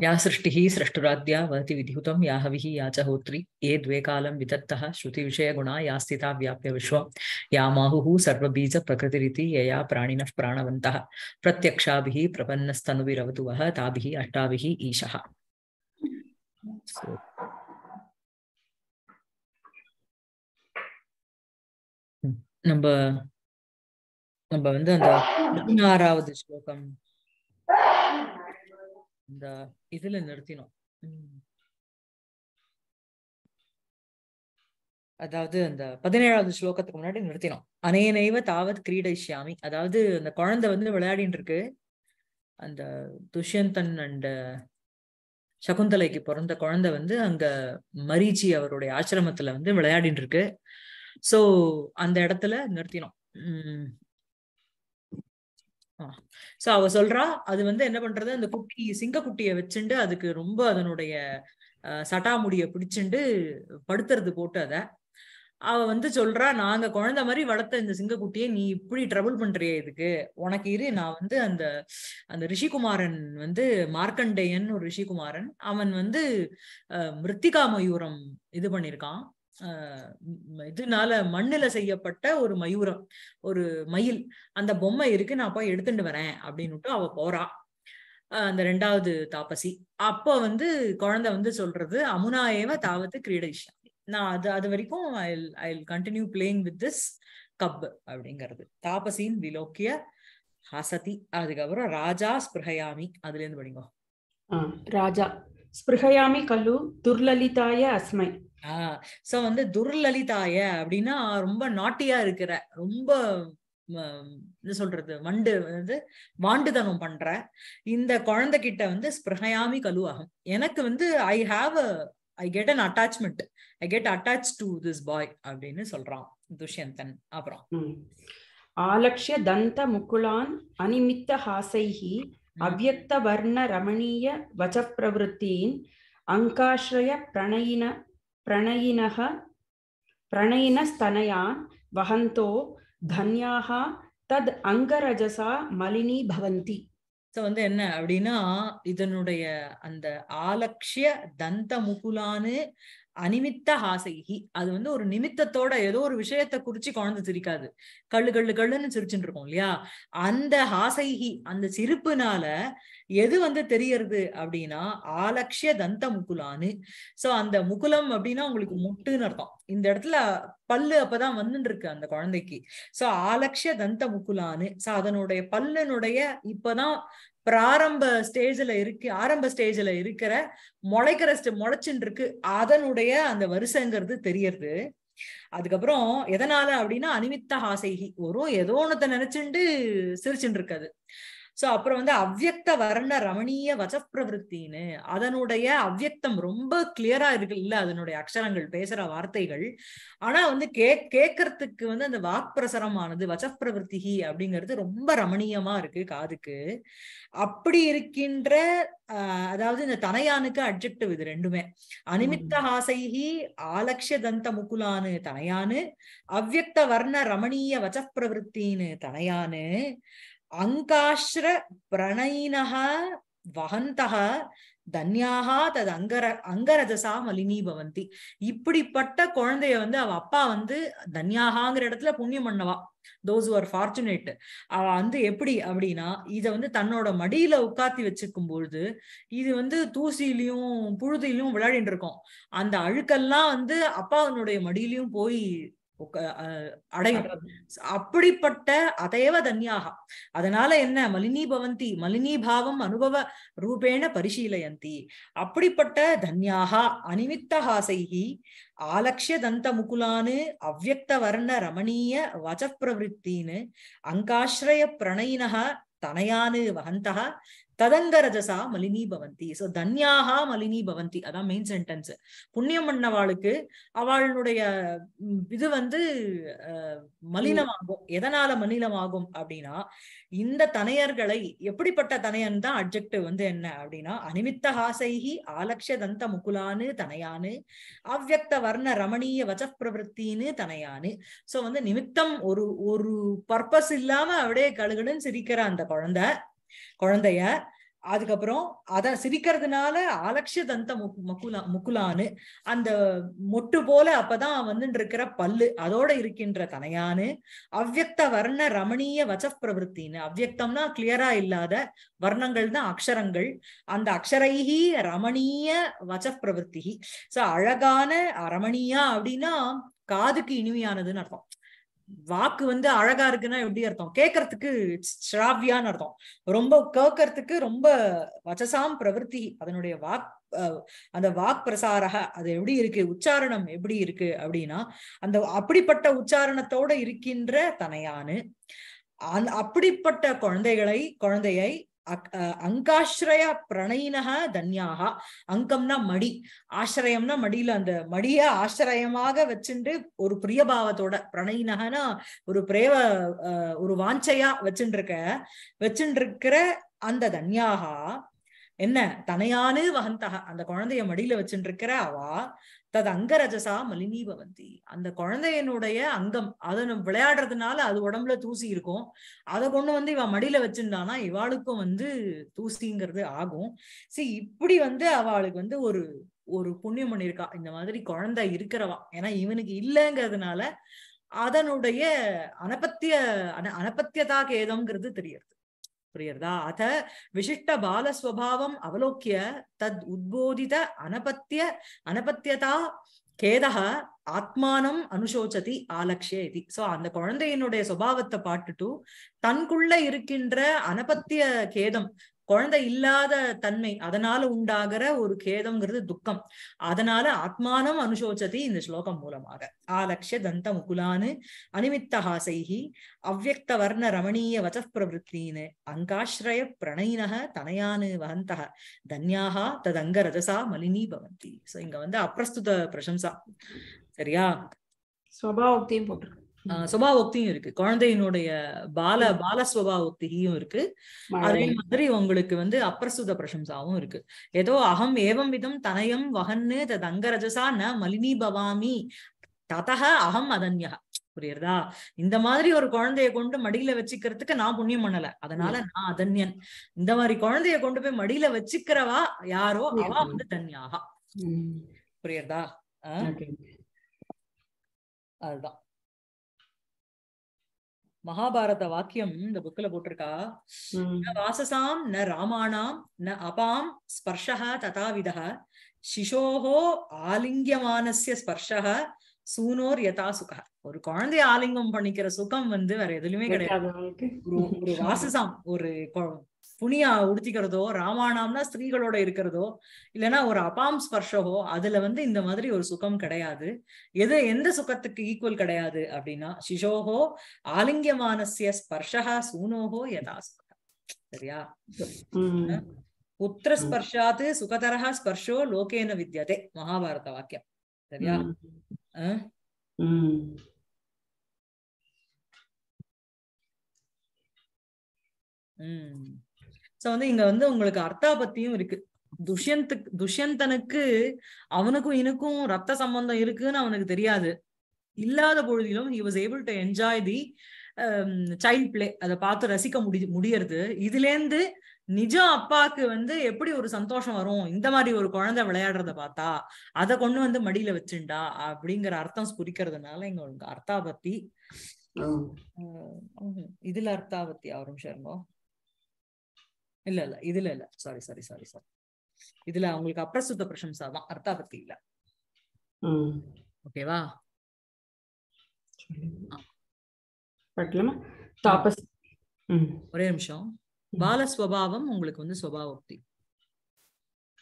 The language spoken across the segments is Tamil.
या सृष्टिः स्रष्टुराद्या वहति विधिहुतं या हविः या च होत्री ये द्वे कालं वितत्तः श्रुतिविषयगुणा या स्थिता व्याप्य विश्वं या माहुः सर्वबीजप्रकृतिरिति यया प्राणिनः प्राणवन्तः प्रत्यक्षाभिः प्रपन्नस्तनुभिरवतु वः ताभिः अष्टाभिः ईशः So, ம், நம்ம நம்ம வந்து அந்த பதினாறாவது ஸ்லோகம் இந்த இதுல நிறுத்தினோம். அதாவது அந்த பதினேழாவது ஸ்லோகத்துக்கு முன்னாடி நிறுத்தினோம். அனையனைவ தாவத் கிரீடைஷ்யாமி அதாவது அந்த குழந்தை வந்து விளையாடின்னு இருக்கு. அந்த துஷ்யந்தன் அண்ட் சகுந்தலைக்கு பிறந்த குழந்தை வந்து அங்க மரீச்சி அவருடைய ஆசிரமத்துல வந்து விளையாடின்னு இருக்கு. சோ அந்த இடத்துல நிறுத்தினோம். உம் சோ அவ சொல்றா அது வந்து என்ன பண்றது? அந்த குட்டி சிங்க குட்டிய வச்சுண்டு அதுக்கு ரொம்ப அதனுடைய அஹ், சட்டாமுடிய பிடிச்சுண்டு படுத்துறது போட்டு அத அவ வந்து சொல்றா நாங்க குழந்தை மாதிரி வளர்த்த இந்த சிங்கக்குட்டியை நீ இப்படி ட்ரபிள் பண்றியே இதுக்கு. உனக்கு இரு நான் வந்து அந்த அந்த ரிஷிகுமாரன் வந்து மார்க்கண்டேயன் ஒரு ரிஷிகுமாரன். அவன் வந்து அஹ், மிருத்திகா மயூரம் இது பண்ணிருக்கான் இதனால மண்ணுல செய்யப்பட்ட ஒரு மயூரம் ஒரு மயில். அந்த பொம்மை இருக்கு நான் போய் எடுத்துட்டு வரேன் அப்படின்னுட்டு அவ போறா. அந்த ரெண்டாவது தாபசி அப்ப வந்து குழந்தை வந்து சொல்றது அமுனா ஏவ தாவத்து கிரீடைஷாமி நான் அது அது வரைக்கும் I I continue playing with this cup அப்படிங்கிறது. தாபசின் விலோக்கிய ஹசதி அதுக்கப்புறம் ராஜா ஸ்பிருஹயாமி அதுல இருந்து படிங்க ராஜா. ஸ்பிருஹயாமி கல்லு துர்லலிதாய அஸ்மை. ஆஹ் சோ வந்து துர்லலிதாய அப்படின்னா ரொம்ப நாட்டியா இருக்கிற ரொம்ப என்ன சொல்றது வண்டு வந்து வாண்டுதனம் பண்ற இந்த குழந்தைகிட்ட வந்து ஸ்பிருஹயாமி கலுவாகும். எனக்கு வந்து I have I get an attachment I get attach to this boy அப்படின்னு சொல்றான் துஷ்யந்தன் அப்புறம். ஆலக்ஷ்ய தந்த முகுலான் அனிமித்த ஹாசைஹி அவ்யக்த வர்ண ரமணீய வசப்பிரவருத்தீன் அங்காஸ்ரய பிரணயின பிரணயினக பிரணயினஸ்தனயான் வஹந்தோ தன்யாக தத் அங்கரஜசா மலினி பவந்தி. வந்து என்ன அப்படின்னா இதனுடைய அந்த ஆலக்ஷிய தந்த முகுலான்னு அனிமித்த ஹாசைகி அது வந்து ஒரு நிமித்தத்தோட ஏதோ ஒரு விஷயத்த குறிச்சு குழந்தை சிரிக்காது. கள்ளு கள்ளு கள்ளுன்னு சிரிச்சுட்டு இருக்கோம் இல்லையா? அந்த ஹாசைகி அந்த சிரிப்புனால எது வந்து தெரியறது அப்படின்னா ஆலக்ஷிய தந்த முகுலான்னு. சோ அந்த முகுலம் அப்படின்னா உங்களுக்கு முட்டுன்னு அர்த்தம். இந்த இடத்துல பல்லு அப்பதான் வந்துட்டு இருக்கு அந்த குழந்தைக்கு. சோ ஆலக்ஷிய தந்த முகுலான்னு. சோ அதனுடைய பல்லுனுடைய இப்பதான் பிராரம்ப ஸ்டேஜ்ல இருக்கு ஆரம்ப ஸ்டேஜ்ல இருக்கிற முளைக்கிற ஸ்டே இருக்கு அதனுடைய அந்த வரிசைங்கிறது தெரியறது. அதுக்கப்புறம் எதனால அப்படின்னா அனிமித்த ஹாசைகி ஒரு ஏதோ ஒன்றத்தை நினைச்சுண்டு சிரிச்சுட்டு இருக்காது சோ அப்புறம் வந்து அவ்யக்த வர்ண ரமணீய வசப்பிரவருத்தின்னு அதனுடைய அவ்யக்தம் ரொம்ப கிளியரா இருக்கு இல்ல அதனுடைய அக்ஷரங்கள் பேசுற வார்த்தைகள். ஆனா வந்து கே கேட்கறதுக்கு வந்து அந்த வாக்பிரசரமானது வசப்பிரவருத்திகி அப்படிங்கிறது ரொம்ப ரமணீயமா இருக்கு காதுக்கு. அப்படி இருக்கின்ற ஆஹ் அதாவது இந்த தனையானுக்கு அட்ஜெக்டிவ் இது ரெண்டுமே. அனிமித்த ஹாசைஹி ஆலக்ஷ்ய தந்த முகுலானு தனையானு அவ்யக்த வர்ண ரமணீய வசப்பிரவருத்தின்னு தனையானு அங்காஸ்ர பிரணயினக வகந்தக தன்யாகா தது அங்கர அங்கரஜசா மலினி பவந்தி. இப்படிப்பட்ட குழந்தைய வந்து அவ அப்பா வந்து தன்யாகாங்கிற இடத்துல புண்ணியம் பண்ணவா. தோஸ் ஆர் ஃபார்ச்சுனேட் அவ வந்து எப்படி அப்படின்னா இத வந்து தன்னோட மடியில உட்காத்தி வச்சிருக்கும் பொழுது இது வந்து தூசிலையும் புழுதியிலும் விளையாடிட்டு இருக்கும். அந்த அழுக்கெல்லாம் வந்து அப்பாவினுடைய மடியிலையும் போய் அடையும். அப்படிப்பட்ட அதேவ தன்யாக. அதனால என்ன? மலினி பவந்தி மலினி பாவம் அனுபவ ரூபேண பரிசீலயந்தி. அப்படிப்பட்ட தன்யாக அனிமித்தஹாசைகி ஆலக்ஷிய தந்த முகுலானு அவ்வக்த வர்ண ரமணீய வசப்பிரவருத்தின்னு அங்காஸ்ரய பிரணயினக தனயானு வகந்தக ததங்கரஜசா மலினி பவந்தி சோ தன்யாகா மலினி பவந்தி அதான் மெயின் சென்டென்ஸ் புண்ணியம் பண்ணவாளுக்கு அவளுடைய இது வந்து மலினமாகும். எதனால மலினமாகும் அப்படின்னா இந்த தனையர்களை எப்படிப்பட்ட தனையன் தான் அப்ஜெக்டிவ் வந்து என்ன அப்படின்னா அனிமித்த ஹாசைகி ஆலக்ஷ தந்த முகுலானு தனையானு அவ்வக்த வர்ண ரமணீய வசப்பிரவருத்தின்னு தனையானு. சோ வந்து நிமித்தம் ஒரு ஒரு பர்பஸ் இல்லாம அப்படியே கழுகுன்னு சிரிக்கிற அந்த குழந்தை குழந்தைய அதுக்கப்புறம் அத சிரிக்கிறதுனால அலட்சிய தந்த முக்குலா முகுலா முகுலான்னு அந்த மொட்டு போல அப்பதான் வந்துட்டு இருக்கிற பல்லு அதோட இருக்கின்ற தனையானு அவ்யக்த வர்ண ரமணீய வச்ச பிரவருத்தின்னு கிளியரா இல்லாத வர்ணங்கள் தான் அக்ஷரங்கள். அந்த அக்ஷரைஹி ரமணீய வச்ச பிரவருத்தி சோ அழகான ரமணீயா அப்படின்னா காதுக்கு இனிமையானதுன்னு அர்த்தம். வாக்கு வந்து அழகா இருக்குன்னா எப்படி அர்த்தம்? கேட்கறதுக்கு ஸ்ராவியான்னு அர்த்தம். ரொம்ப கேட்கறதுக்கு ரொம்ப வச்சசாம் பிரவருத்தி. அதனுடைய வாக் அஹ், அந்த வாக் பிரசாரக அது எப்படி இருக்கு? உச்சாரணம் எப்படி இருக்கு அப்படின்னா அந்த அப்படிப்பட்ட உச்சாரணத்தோட இருக்கின்ற தனையானு. அந்த அப்படிப்பட்ட குழந்தைகளை குழந்தையை அங்காஸ்ரய பிரணயினக தன்யாகா அங்கம்னா மடி. ஆசிரயம்னா மடியில அந்த மடிய ஆசிரயமாக வச்சுட்டு ஒரு பிரியபாவத்தோட பிரணயினகனா ஒரு பிரேவ அஹ், ஒரு வாஞ்சையா வச்சுருக்க வச்சுருக்கிற அந்த தன்யாகா என்ன? தனையானு வகந்தக அந்த குழந்தைய மடியில வச்சுருக்கிற அவா தது அங்கரஜசா மலினி பவந்தி அந்த குழந்தையனுடைய அங்கம் அதை நம்ம விளையாடுறதுனால அது உடம்புல தூசி இருக்கும். அதை கொண்டு வந்து இவ மடியில வச்சிருந்தானா இவாளுக்கும் வந்து தூசிங்கிறது ஆகும். சரி இப்படி வந்து அவளுக்கு வந்து ஒரு ஒரு புண்ணியம் பண்ணியிருக்கா. இந்த மாதிரி குழந்தை இருக்கிறவா. ஏன்னா இவனுக்கு இல்லைங்கிறதுனால அதனுடைய அனபத்திய அன அனபத்தியதா கேதம்ங்கிறது தெரியறது. புரியுறதா அத விசிஷ்ட பாலஸ்வபாவம் அவலோக்கிய தத் உத்போதித அனபத்திய அனபத்தியதா கேதக ஆத்மானம் அனுசோச்சதி ஆலக்ஷே இது சோ அந்த குழந்தையினுடைய சுபாவத்தை பாட்டுட்டு தன்குள்ள இருக்கின்ற அனபத்திய கேதம் குழந்தை இல்லாத தன்மை அதனால உண்டாகிற ஒரு கேதம்ங்கிறது துக்கம். அதனால ஆத்மானம் அனுசோச்சதி இந்த ஸ்லோகம் மூலமாக. ஆலக்ஷ தந்த முகுலானு அனிமித்தஹாசைஹி அவ்வக்த வர்ண ரமணீய வச்ச பிரவருத்தீன் அங்காஸ்ரய பிரணயினக தனையானு வகந்தக தன்யாகா ததங்க ரஜசா மலினி பவந்தி. சோ இங்க வந்து அப்பிரஸ்துத பிரசம்சா. சரியா? ஸ்வபாவத்தையும் போட்டிருக்கு. சுபாவோக்தியும் இருக்கு. குழந்தையினுடைய பால பால சுபாவோக்தியும் இருக்கு. அதே. மாதிரி உங்களுக்கு வந்து அப்பிரசுத பிரசம்சாவும் இருக்கு. ஏதோ அகம் ஏவம் விதம் தனயம் வகன்னு தத் அங்கரஜசா ந மலினி பவாமி. ததக அகம் அதன்யா. புரியுறதா? இந்த மாதிரி ஒரு குழந்தைய கொண்டு மடியில வச்சுக்கிறதுக்கு நான் புண்ணியம் பண்ணல. அதனால நான் அதன்யன். இந்த மாதிரி குழந்தைய கொண்டு போய் மடியில வச்சுக்கிறவா யாரோ அவ வந்து தன்யாகா. புரியுறதா. அதுதான். மகாபாரத வாக்கியம் இந்த புக்ல போட்டிருக்கா. ந வாசசாம் ந ராமாணாம் ந அபாம் ஸ்பர்ஷா ததாவிதா சிசோகோ ஆலிங்கியமானசிய ஸ்பர்ஷா சூனோர் யதா சுக ஒரு குழந்தைய ஆலிங்கம் பண்ணிக்கிற சுகம் வந்து வேற எதுலயுமே கிடையாது. ஒரு வாசசாம் ஒரு புனியா உடுத்திக்கிறதோ ராமாயணம்னா ஸ்திரீகளோட இருக்கிறதோ இல்லைன்னா ஒரு அபாம் ஸ்பர்ஷகோ அதுல வந்து இந்த மாதிரி ஒரு சுகம் கிடையாது. எது எந்த சுகத்துக்கு ஈக்குவல் கிடையாது அப்படின்னா சிசோகோ ஆலிங்கியமானஸ்ய ஸ்பர்ஷா சூனோகோ யதா சுக சரியா? ம். புத்திரஸ்பர்ஷாத் சுகதரः ஸ்பர்ஷோ லோகேன வித்யதே. மகாபாரத வாக்கியம். சரியா? சோ வந்து இங்க வந்து உங்களுக்கு அர்த்தாபத்தியும் இருக்கு. துஷ்யந்துக்கு துஷ்யந்தனுக்கு அவனுக்கும் இனுக்கும் ரத்த சம்பந்தம் இருக்குன்னு அவனுக்கு தெரியாது. இல்லாத பொழுதிலும் he was able to enjoy the child play அதை பார்த்து ரசிக்க முடி முடியறது. இதுல இருந்து நிஜ அப்பாக்கு வந்து எப்படி ஒரு சந்தோஷம் வரும்? இந்த மாதிரி ஒரு குழந்தை விளையாடுறத பார்த்தா அதை கொண்டு வந்து மடியில வச்சுண்டா? அப்படிங்கிற அர்த்தம் ஸ்புரிக்கிறதுனால இங்க உங்களுக்கு அர்த்தாபத்தி. இதுல அர்த்தாபத்தி நிமிஷம் இருங்கோ இல்ல இல்ல. இதுல இல்ல. சாரி சாரி சாரி சாரி இதுல அவங்களுக்கு அப்பிரசுத்த பிரசம்சா தான். அர்த்தாபத்தி இல்ல. ஓகேவா. ஒரே நிமிஷம். பாலஸ்வபாவம் உங்களுக்கு வந்து சுபாவோக்தி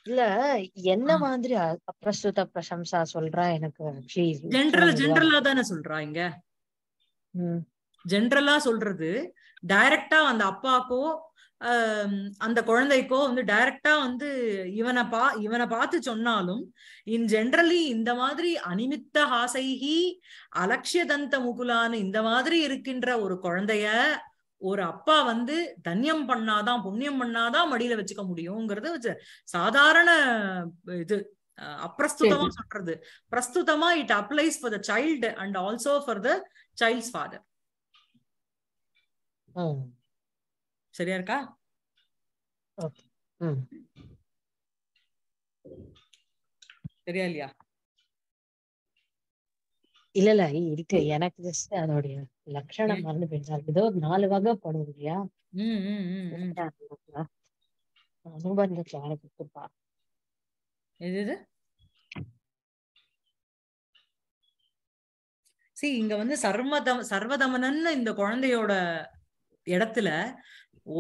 இல்ல என்ன. மாதிரி அ- அப்பிரஸ்துத பிரசம்சா சொல்றா எனக்கு ஜென்ரல் ஜென்ரலா தானே சொல்றா இங்க. ஜென்ரலா சொல்றது டைரக்டா அந்த அப்பாக்கோ அந்த குழந்தைக்கோ வந்து டைரக்டா வந்து இவனை பா இவனை பார்த்து சொன்னாலும் இன் ஜென்ரலி இந்த மாதிரி அனிமித்த ஹாசைகி அலட்சிய தந்த முகுலான்னு இந்த மாதிரி இருக்கின்ற ஒரு குழந்தைய ஒரு அப்பா வந்து தன்யம் பண்ணாதான் புண்ணியம் பண்ணாதான் மடியில வச்சுக்க முடியுங்கிறது வச்சு சாதாரண இது அப்பிரஸ்துதமா சொல்றது. பிரஸ்துதமா it applies for the child and also for the child's father. சரியா இருக்கா? சரியா இல்லையா? இல்ல இல்ல இருக்கு. எனக்கு ஜஸ்ட் அதோடைய லட்சணம் மறந்து போயிடுச்சு ஏதோ நாலு வகை படும் இல்லையா? அனுபந்தத்துல கொடுப்பா எது see இங்க வந்து சர்வதம் சர்வதமனன்னு இந்த குழந்தையோட இடத்துல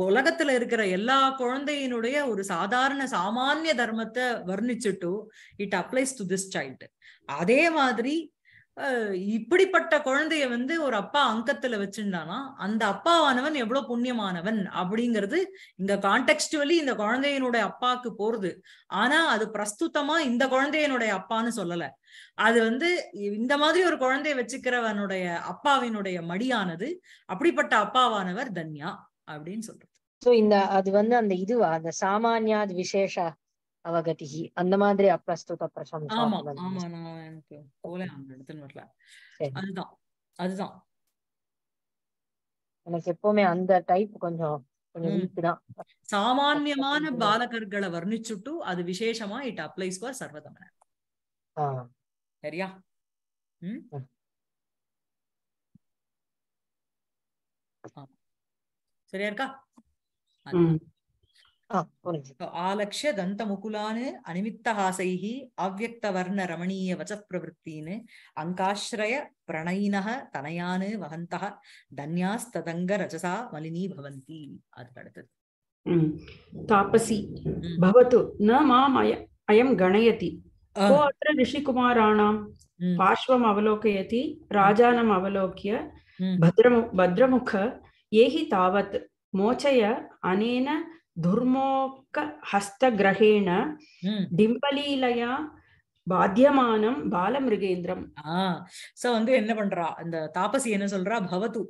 உலகத்துல இருக்கிற எல்லா குழந்தையினுடைய ஒரு சாதாரண சாமானிய தர்மத்தை வர்ணிச்சுட்டு it applies to this child அதே மாதிரி இப்படிப்பட்ட குழந்தைய வந்து ஒரு அப்பா அங்கத்துல வச்சிருந்தானா அந்த அப்பாவானவன் எவ்வளவு புண்ணியமானவன் அப்படிங்கிறது இங்க கான்டெக்ஸ்டுவலி இந்த குழந்தையினுடைய அப்பாக்கு போறது. ஆனா அது பிரஸ்துத்தமா இந்த குழந்தையினுடைய அப்பான்னு சொல்லல. அது வந்து இந்த மாதிரி ஒரு குழந்தைய வச்சுக்கிறவனுடைய அப்பாவினுடைய மடியானது அப்படிப்பட்ட அப்பாவானவர் தன்யா அப்படின்னு சொல்றது. சோ இந்த அது வந்து அந்த இதுவா அந்த சாமானியா விசேஷா அவகதி அந்த மாதிரி அப்பிரஸ்துத பிரசம்சா ஆமா. ஆமா நான் எனக்கு போல அந்த இடத்துல வரல. சரி. அதுதான் அதுதான். எனக்கு எப்பவுமே அந்த டைப் கொஞ்சம் சாமான்யமான பாலகர்களை வர்ணிச்சுட்டு அது விசேஷமா இட் அப்ளைஸ் ஃபார் சர்வதமன. சரியா? ம். சரியா இருக்கா? ஆலக்ஷ்ய தந்த முகுலான்னு அனிமித்த ஹாசைஹி அவ்வக்த வர்ண ரமணீய வச்ச பிரவருத்தின்னு அங்காஸ்ரய பிரணயினக தனயானு வகந்தக தன்யாஸ்ததங்க ரஜசா மலினி பவந்தி. அதுக்கு அடுத்தது. தாபசி. பவத்து. ந மாம் அயம் கணயதி. கோ அற்ற ரிஷிகுமாராணாம் பார்ஷ்வம் அவலோகயதி. ராஜானம் அவலோக்ய. பத்ரமு பத்ரமுக. ஏஹி தாவத். மோச்சய அனேன ದುರ್ಮೋಕ ಹಸ್ತಗ್ರಹೇಣ ಡಿಂಬಲೀಲಯ பாத்தியமானம் பாலமிருகேந்திரம் ஆஹ் சோ வந்து என்ன பண்றா? அந்த தாபசி என்ன சொல்றா? பவத்து.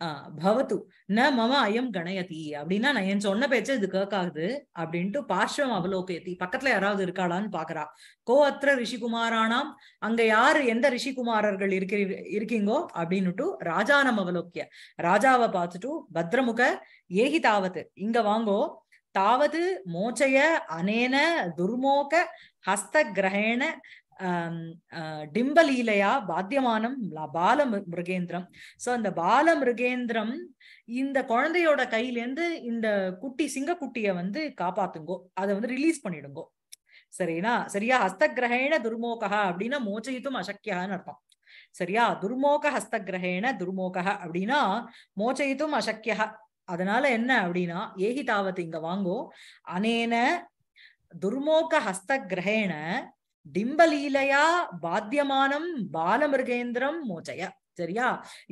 ஆஹ் பவத்து. ந மம அயம் கணயதி. அப்படின்னா நான் என் சொன்ன பேச்சு இது கேட்காது அப்படின்ட்டு பார்ஷ்வம் அவலோகயதி பக்கத்துல யாராவது இருக்காளான்னு பாக்குறா. கோ அத்திர ரிஷிகுமாரானாம். அங்க யாரு எந்த ரிஷிகுமாரர்கள் இருக்கிற இருக்கீங்கோ? அப்படின்னுட்டு ராஜானம் அவலோக்கிய ராஜாவை பார்த்துட்டு பத்ரமுக ஏகி தாவத்து இங்க வாங்கோ தாவது மோச்சய அனேன துர்மோக ஹஸ்த கிரகேண டிம்பலீலையா பாத்தியமானம் பால மிருகேந்திரம் சோ அந்த பால மிருகேந்திரம் இந்த குழந்தையோட கையிலேருந்து இந்த குட்டி சிங்கக்குட்டிய வந்து காப்பாத்துங்கோ அதை வந்து ரிலீஸ் பண்ணிடுங்கோ சரினா சரியா ஹஸ்தகிரகேண துர்மோகா அப்படின்னா மோச்சயித்தும் அசக்கியான்னு அர்த்தம் சரியா துர்மோக ஹஸ்தகிரகேண துர்மோக அப்படின்னா மோச்சயித்தும் அசக்கியா அதனால என்ன அப்படின்னா ஏகி தாவத் இங்க வாங்கும் அனேன துர்மோக ஹஸ்தகிரகேண டிம்பலீலையா பாத்தியமானம் பாலமிருகேந்திரம் மோச்சய. சரியா?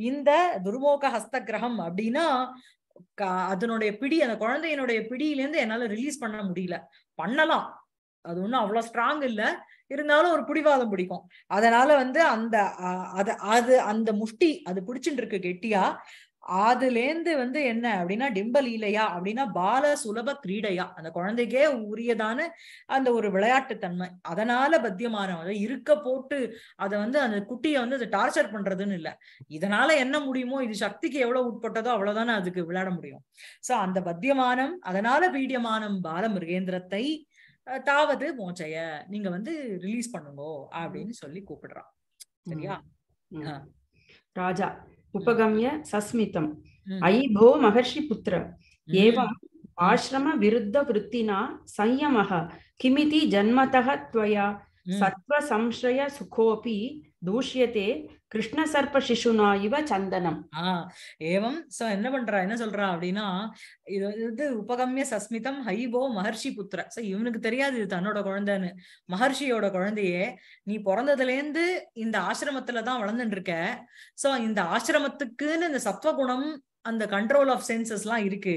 இந்த துர்மோக ஹஸ்தகிரகம் அப்படின்னா அதனுடைய பிடி அந்த குழந்தையினுடைய பிடியிலேருந்து என்னால ரிலீஸ் பண்ண முடியல. பண்ணலாம். அது ஒண்ணும் அவ்வளவு ஸ்ட்ராங் இல்ல. இருந்தாலும் ஒரு பிடிவாதம் பிடிக்கும். அதனால வந்து அந்த அது அது அந்த முஷ்டி அது பிடிச்சிட்டு இருக்கு கெட்டியா அதுலேந்து வந்து என்ன அப்படின்னா டிம்பலீலையா அப்படின்னா பால சுலப கிரீடையா. அந்த குழந்தைக்கே உரியதான அந்த ஒரு விளையாட்டு தன்மை. அதனால பத்தியமானம் அதை இருக்க போட்டு அதை வந்து அந்த குட்டியை வந்து அதை டார்ச்சர் பண்றதுன்னு இல்ல. இதனால என்ன முடியுமோ இது சக்திக்கு எவ்வளவு உட்பட்டதோ அவ்வளவுதானே அதுக்கு விளையாட முடியும். சோ அந்த பத்தியமானம் அதனால பீடியமானம் பால மிருகேந்திரத்தை தாவது மோச்சைய நீங்க வந்து ரிலீஸ் பண்ணுங்கோ அப்படின்னு சொல்லி கூப்பிடுறான். சரியா? ம். उपगम्य सस्मितम्। हम्म। अयि भो महर्षिपुत्र हम्म। विरुद्ध आश्रमविरुद्धवृत्तिना संयम। किमिति जन्मतः त्वया? हम्म। सत्त्वसंश्रयसुखोऽपि दूष्यते। கிருஷ்ணசர்ப சிசுனா இவ சந்தனம். ஆஹ் ஏவம் சோ என்ன பண்றா என்ன சொல்றா அப்படின்னா இது வந்து உபகம்ய சஸ்மிதம் ஹைபோ மகர்ஷி புத்திர. சோ இவனுக்கு தெரியாது இது தன்னோட குழந்தைன்னு. மகர்ஷியோட குழந்தையே நீ பிறந்ததுல இருந்து இந்த ஆசிரமத்துலதான் வளர்ந்துட்டு இருக்க. சோ இந்த ஆசிரமத்துக்குன்னு இந்த சத்வகுணம் அந்த கண்ட்ரோல் ஆஃப் சென்சஸ் எல்லாம் இருக்கு.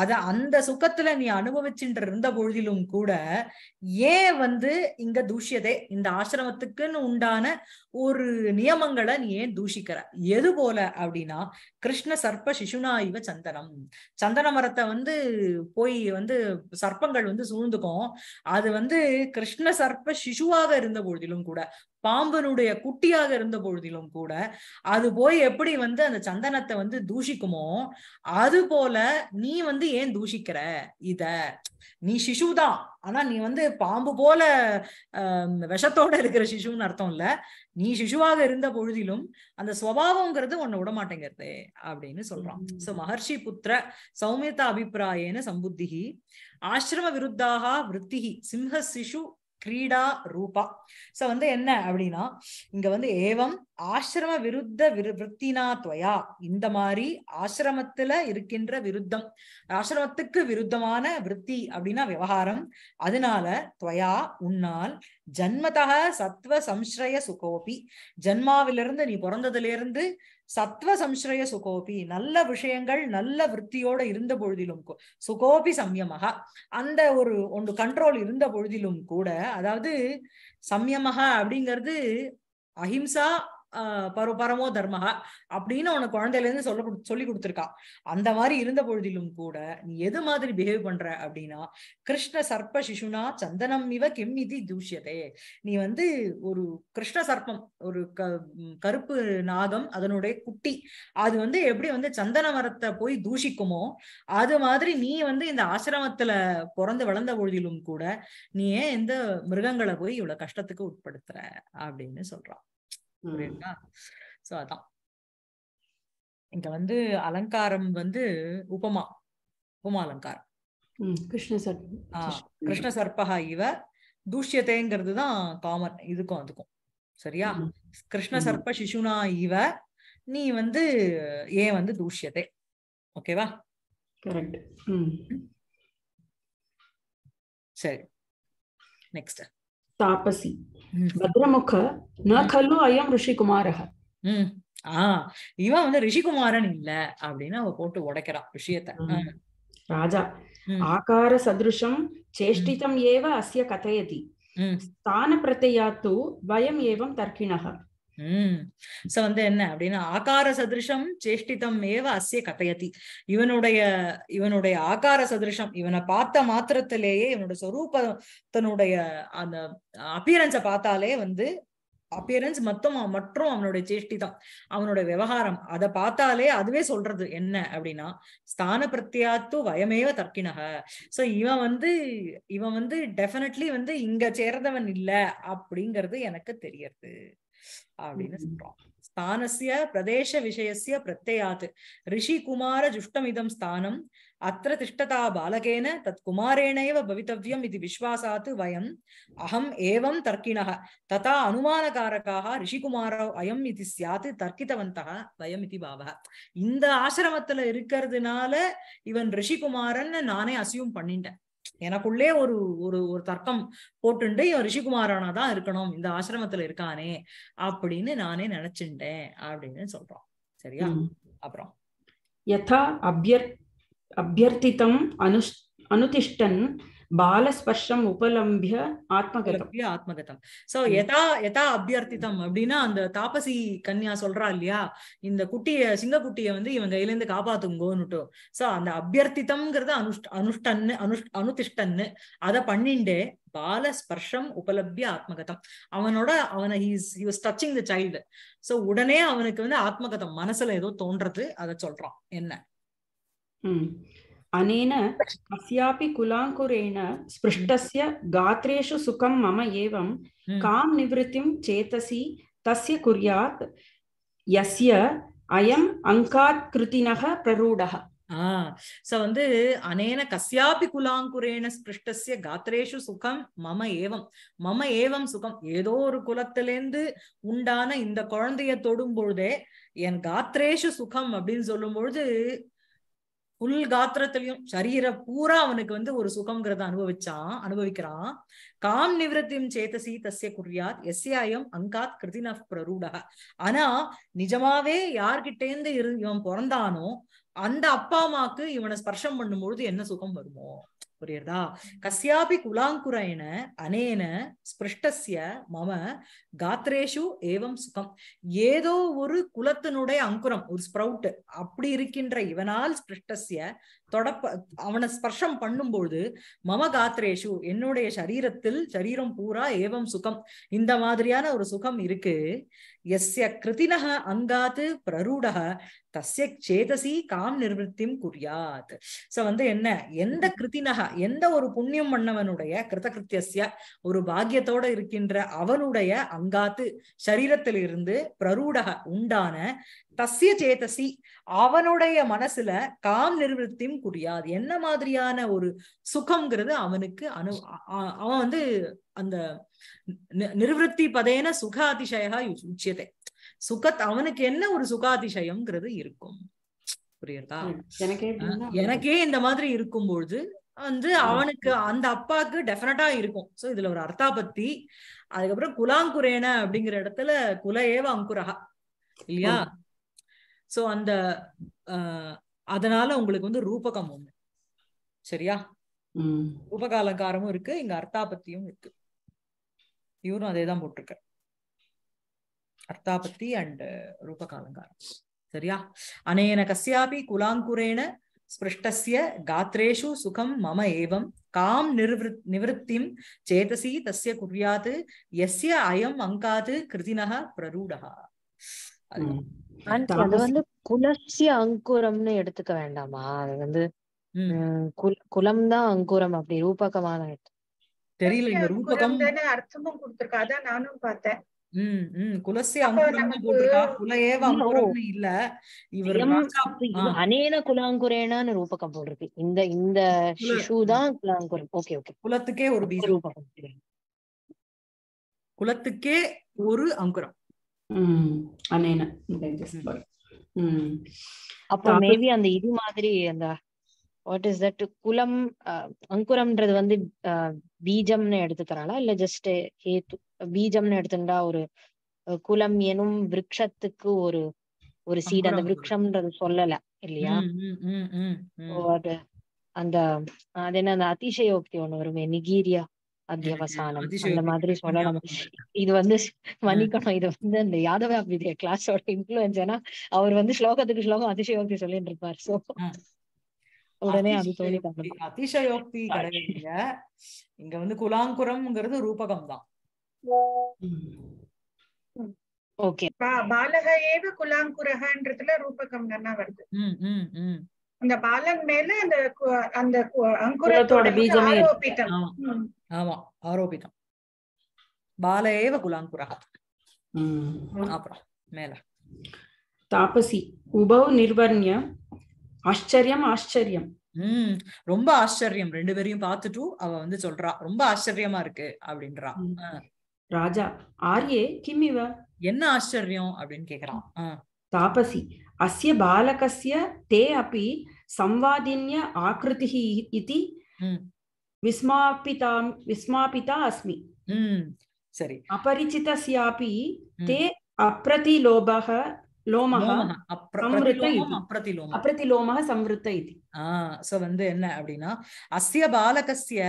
அத அந்த சுகத்துல நீ அனுபவிச்சுட்டு இருந்த பொழுதிலும் கூட ஏன் வந்து இங்க தூஷியதே இந்த ஆசிரமத்துக்குன்னு உண்டான ஒரு நியமங்களை நீ ஏன் தூஷிக்கிற? எது போல அப்படின்னா கிருஷ்ண சர்ப்ப சிசுனா இவ சந்தனம். சந்தன மரத்தை வந்து போய் வந்து சர்ப்பங்கள் வந்து சூழ்ந்துக்கும். அது வந்து கிருஷ்ண சர்ப்ப சிசுவாக இருந்த பொழுதிலும் கூட பாம்பனுடைய குட்டியாக இருந்த பொழுதிலும் கூட அது போய் எப்படி வந்து அந்த சந்தனத்தை வந்து தூஷிக்குமோ அது போல நீ வந்து ஏன் தூஷிக்கிற இத? நீ சிசுதான். ஆனா நீ வந்து பாம்பு போல விஷத்தோட இருக்கிற சிசுன்னு அர்த்தம் இல்ல. நீ சிசுவாக இருந்த பொழுதிலும் அந்த ஸ்வபாவங்கிறது உன்னை விட மாட்டேங்கிறது அப்படின்னு சொல்றான். சோ மகர்ஷி புத்திர சௌமியத அபிப்பிராயேன சம்புத்திகி ஆசிரம விருத்தாக விருத்திகி சிம்ஹ சிசு கிரீடா ரூபா. சோ வந்து என்ன அப்படின்னா இங்க வந்து ஏவம் ஆசிரம விருத்த விரு விருத்தினா துவயா. இந்த மாதிரி ஆசிரமத்துல இருக்கின்ற விருத்தம். ஆசிரமத்துக்கு விருத்தமான விருத்தி அப்படின்னா விவகாரம். அதனால துவயா உன்னால் ஜன்மதக சத்வ சம்ஸ்ரய சுகோபி. ஜன்மாவிலிருந்து நீ பிறந்ததுல இருந்து சத்வ சம்ஸ்ரய சுகோபி. நல்ல விஷயங்கள் நல்ல விருத்தியோட இருந்த பொழுதிலும் சுகோபி சம்யமகா அந்த ஒரு ஒன்று கண்ட்ரோல் இருந்த பொழுதிலும் கூட அதாவது சம்யமகா அப்படிங்கிறது அஹிம்சா பரோ பரமோ தர்மஹா அப்படின்னு உனக்கு குழந்தையில இருந்து சொல்ல குடு- சொல்லி கொடுத்துருக்கா. அந்த மாதிரி இருந்த பொழுதிலும் கூட நீ எது மாதிரி பிஹேவ் பண்ற அப்படின்னா கிருஷ்ண சர்ப்ப சிசுனா சந்தனம் இவ கிம் இது நீ வந்து ஒரு கிருஷ்ண சர்ப்பம் ஒரு க கருப்பு நாகம் அதனுடைய குட்டி அது வந்து எப்படி வந்து சந்தன மரத்தை போய் தூஷிக்குமோ அது மாதிரி நீ வந்து இந்த ஆசிரமத்துல பிறந்து வளர்ந்த பொழுதிலும் கூட நீ ஏன் இந்த மிருகங்களை போய் இவ்வளவு கஷ்டத்துக்கு உட்படுத்துற அப்படின்னு சொல்றான் புரியுதா சோ அதான். இங்க வந்து அலங்காரம் வந்து உபமா உபமா அலங்காரம். கிருஷ்ண கிருஷ்ண சர்பகா இவ தூஷ்யத்தைங்கிறது தான் காமன் இதுக்கும் அதுக்கும். சரியா. கிருஷ்ண. சர்ப்ப சிசுனா இவ நீ வந்து ஏன் வந்து தூஷ்யத்தை? ஓகேவா கரெக்ட் சரி. நெக்ஸ்ட் तापसी பத்ரமுக ந கலு அயம் ரிஷிகுமாரக. ஆஹ் இவன் வந்து ரிஷிகுமாரன் இல்ல அப்படின்னு அவ போட்டு உடைக்கிறான் விஷயத்த. ராஜா ஆகார சதிருஷம் சேஷ்டிதம் ஏவ அஸ்ய கதையதி. ஸ்தான பிரத்யாத்து வயம் ஏவம் தர்க்கிணக உம் சோ வந்து என்ன அப்படின்னா ஆகார சதிருஷம் சேஷ்டிதம் ஏவ அஸ்ய கதையதி. இவனுடைய இவனுடைய ஆகார சதிருஷம் இவனை பார்த்த மாத்திரத்திலேயே இவனுடைய சொரூபத்தனுடைய அந்த அப்பியரன்ஸை பார்த்தாலே வந்து அப்பியரன்ஸ் மொத்தம் மற்றும் அவனுடைய சேஷ்டிதம் அவனுடைய விவகாரம் அதை பார்த்தாலே அதுவே சொல்றது என்ன அப்படின்னா ஸ்தான பிரத்தியாத்து வயமேவ தர்க்கினக. சோ இவன் வந்து இவன் வந்து டெஃபினெட்லி வந்து இங்க சேர்ந்தவன் இல்ல அப்படிங்கிறது எனக்கு தெரியறது. அப்படின்னு ம். சொல்றான் ஸ்தானஸ்ய பிரதேச விஷயஸ்ய பிரத்யாத் ரிஷி குமார ஜுஷ்டமிதம் ஸ்தானம். அத்திர திஷ்டதா பாலகேன தத் குமாரேணைவ பவித்தவ்யம் இது விஸ்வாசாத் வயம். அகம் ஏவம் தர்க்கிணः ததா அனுமானகாரகாக ரிஷிகுமாரோ அயம் இது சியாத் தர்க்கித்தவந்தः வயம் இது பாவக இந்த ஆசிரமத்துல இருக்கிறதுனால இவன் ரிஷிகுமாரன் நானே அசியூம் பண்ணிட்டேன். எனக்குள்ளே ஒரு ஒரு ஒரு தர்க்கம் போட்டுண்டு இவன் ரிஷிகுமாரானா தான் இருக்கணும் இந்த ஆசிரமத்துல இருக்கானே அப்படின்னு நானே நினைச்சுட்டேன் அப்படின்னு சொல்றோம் சரியா? அப்புறம். யதா அபியர் அபியர்த்தித்தம் அனுஷ் அனுதிஷ்டன் பாலஸ்பர்ஷம் உபலம்பிய ஆத்மகதம். ஆத்மகதம். சோ எதா எதா அபியர்த்திதம் அப்படின்னா அந்த தாபசி கன்யா சொல்றா இல்லையா? இந்த குட்டிய சிங்கக்குட்டிய வந்து இவங்க இருந்து காப்பாத்துங்கோன்னுட்டும் சோ அந்த அபியர்த்தித்தம்ங்கிறத அனுஷ்ட அனுஷ்டன்னு அனுஷ் அனுதிஷ்டன்னு. அதை பண்ணிண்டே பால ஸ்பர்ஷம் உபலபிய ஆத்மகதம். அவனோட அவனை he's he touching the child so உடனே அவனுக்கு வந்து ஆத்மகதம் மனசுல ஏதோ தோன்றது அதை சொல்றான். என்ன? अनेन कस्यापि कुलाङ्कुरेण स्पृष्टस्य गात्रेषु सुखं मम एवं ம். कां निवृत्तिं चेतसि तस्य कुर्यात् यस्य अयम् अङ्कात् कृतिनः प्ररूढः ஆஹ் சோ வந்து அனேன கஸ்யாபி குலாங்குரேன ஸ்பிருஷ்டஸ்ய காத்திரேஷு சுகம் மம ஏவம் மம ஏவம் சுகம் ஏதோ ஒரு குலத்திலேந்து உண்டான இந்த குழந்தைய தொடும் பொழுதே என் காத்திரேஷு சுகம் அப்படின்னு சொல்லும் பொழுது புல் காத்திரத்திலையும் சரீர பூரா அவனுக்கு வந்து ஒரு சுகம்ங்கிறத அனுபவிச்சான் அனுபவிக்கிறான். காம் நிவிருத்தியும் சேதசி தசிய குறியாத் எஸ்யாயம் அங்காத் கிருதின பிரரூடக. ஆனா நிஜமாவே யார்கிட்டேந்து இரு இவன் பிறந்தானோ அந்த அப்பா அம்மாக்கு இவனை ஸ்பர்ஷம் பண்ணும்பொழுது என்ன சுகம் வருமோ? புரியுறதா? கசியாபி குலாங்குரேன அனேன ஸ்பிருஷ்டசிய மம காத்ரேஷு ஏவம் சுகம். ஏதோ ஒரு குலத்தினுடைய அங்குரம் ஒரு ஸ்ப்ரவுட் அப்படி இருக்கின்ற இவனால் ஸ்பிருஷ்டசிய தொடப்ப அவனை ஸ்பர்ஷம் பண்ணும்பொழுது மம காத்திரேஷு என்னுடைய சரீரத்தில் சரீரம் பூரா ஏவம் சுகம். இந்த மாதிரியான ஒரு சுகம் இருக்கு. எஸ்ய கிருதினக அங்காத்து பிரரூடக தஸ்ய சேதசி காம் நிர்வத்தியும் குறியாத் சோ வந்து என்ன? எந்த கிருதினக எந்த ஒரு புண்ணியம் பண்ணவனுடைய கிருத்திய ஒரு பாக்கியத்தோட இருக்கின்ற அவனுடைய அங்காத்து சரீரத்திலிருந்து பிரரூடக உண்டான தஸ்ய சேதசி அவனுடைய மனசுல காம் நிர்வத்தியும் குறியாது என்ன மாதிரியான ஒரு சுகம்ங்கிறது அவனுக்கு அனு அவன் வந்து அந்த நிர்வൃத்தி பதேன சுகாதிசயா உச்சியத்தை சுகத் அவனுக்கு என்ன ஒரு சுகாதிசயம்ங்கிறது இருக்கும். புரியுறதா ம். எனக்கே இந்த மாதிரி இருக்கும்பொழுது வந்து அவனுக்கு அந்த அப்பாக்கு டெஃபினட்டா இருக்கும். சோ இதுல ஒரு அர்த்தாபத்தி அதுக்கப்புறம் குலாங்குரேன அப்படிங்கிற இடத்துல குல ஏவ அங்குரஹா. இல்லையா? சோ அந்த அதனால உங்களுக்கு வந்து ரூபகம் ஒண்ணு. சரியா. ரூபகாலங்காரமும் இருக்கு இங்க அர்த்தாபத்தியும் இருக்கு. இவரும் அதே தான் போட்டிருக்க அர்த்தாபத்தி அண்ட் ரூபகாலங்காரம். சரியா? அனேன கஸ்யாபி குலாங்குரேன ஸ்பிருஷ்டஸ்ய காத்ரேஷு சுகம் மம ஏவம். காம் நிர்வൃத் நிவೃத்திம் சேதசி தஸ்ய குர்யாத் யஸ்ய அயம் அங்காத் கிருதினக பிரரூடஹ. அது வந்து குலசிய அங்குரம்னு எடுத்துக்க வேண்டாமா? அது வந்து குலம் தான் அங்குரம் அப்படி ரூபகமான தெரியல இங்க ரூபகம் தானே அர்த்தமும் கொடுத்திருக்கா? அதான் நானும் பார்த்தேன். ம் ம். குலசிய போட்டிருக்கா? குல ஏவ இல்ல, ஓ. அங்குரம்னு இல்ல. இவர். அனேன குலாங்குரேனான்னு ரூபகம் போட்டிருக்கு. இந்த இந்த சிசு தான் குலாங்குரம். Okay okay. குலத்துக்கே ஒரு பீஜம். ரூபகம். குலத்துக்கே ஒரு அங்குரம். ம். அப்போ மேபி அந்த இது மாதிரி அந்த வாட் இஸ் தட் குலம் அங்குரம்ன்றது வந்து பீஜம்னு எடுத்துக்கிறாளா? இல்ல ஜஸ்ட் ஹேத்து பீஜம்னு எடுத்துட்டா ஒரு குலம் எனும் விருட்சத்துக்கு ஒரு ஒரு சீட் அந்த. விருட்சம்ன்றது சொல்லல இல்லையா? அது அந்த அது என்ன அந்த அதிசயோக்தி ஒண்ணு வருமே நிகீரியா? அத்தியவசானம் அந்த அதிசயோக்தி. மாதிரி சொல்லலாம் இது வந்து மன்னிக்கணும் இது வந்து அந்த யாதவ வித்யா கிளாஸோட இன்ஃபுளுன்ஸ் ஏன்னா அவர் வந்து ஸ்லோகத்துக்கு ஸ்லோகம் அதிசயோக்தி சொல்லிட்டு இருப்பார் சோ. உடனே அது தோணி அதிசயோக்தி- கிடையாதுங்க இங்க வந்து குலாங்குரம்ங்கிறது ரூபகம் தான். ஓகே. பா- பாலக ஏவ குலாங்குரகன்றதுல ரூபகம் நல்லா வருது? ம், ம், ம். அந்த பாலன் மேல அந்த அந்த அங்குரத்தோட பீஜமே ஆரோபிதம் ஆமா. ஆரோபிதம் பால ஏவ குலாங்குரா அப்புறம் மேல. தாபசி. உபவ் நிர்வர்ணிய ஆச்சரியம் ஆச்சரியம். உம் ரொம்ப ஆச்சரியம். ரெண்டு பேரையும் பார்த்துட்டும் அவ வந்து சொல்றா. ரொம்ப ஆச்சரியமா இருக்கு அப்படின்றா. ராஜா ஆர்யே கிம்மிவ என்ன ஆச்சரியம் அப்படின்னு கேக்குறான் தாபசி. अस्य बालकस्य ते अपि संवादिन्य आकृतिः इति हम्म। विस्मापितां विस्मापिता अस्मि। हम्म। सरि। अपरिचितस्यापि हम्म। ते अप्रतिलोभः லோமஹ அப்ரதிலோமஹ சம்ருத்த இது. சோ வந்து என்ன அப்படின்னா அஸ்ய பாலகஸ்ய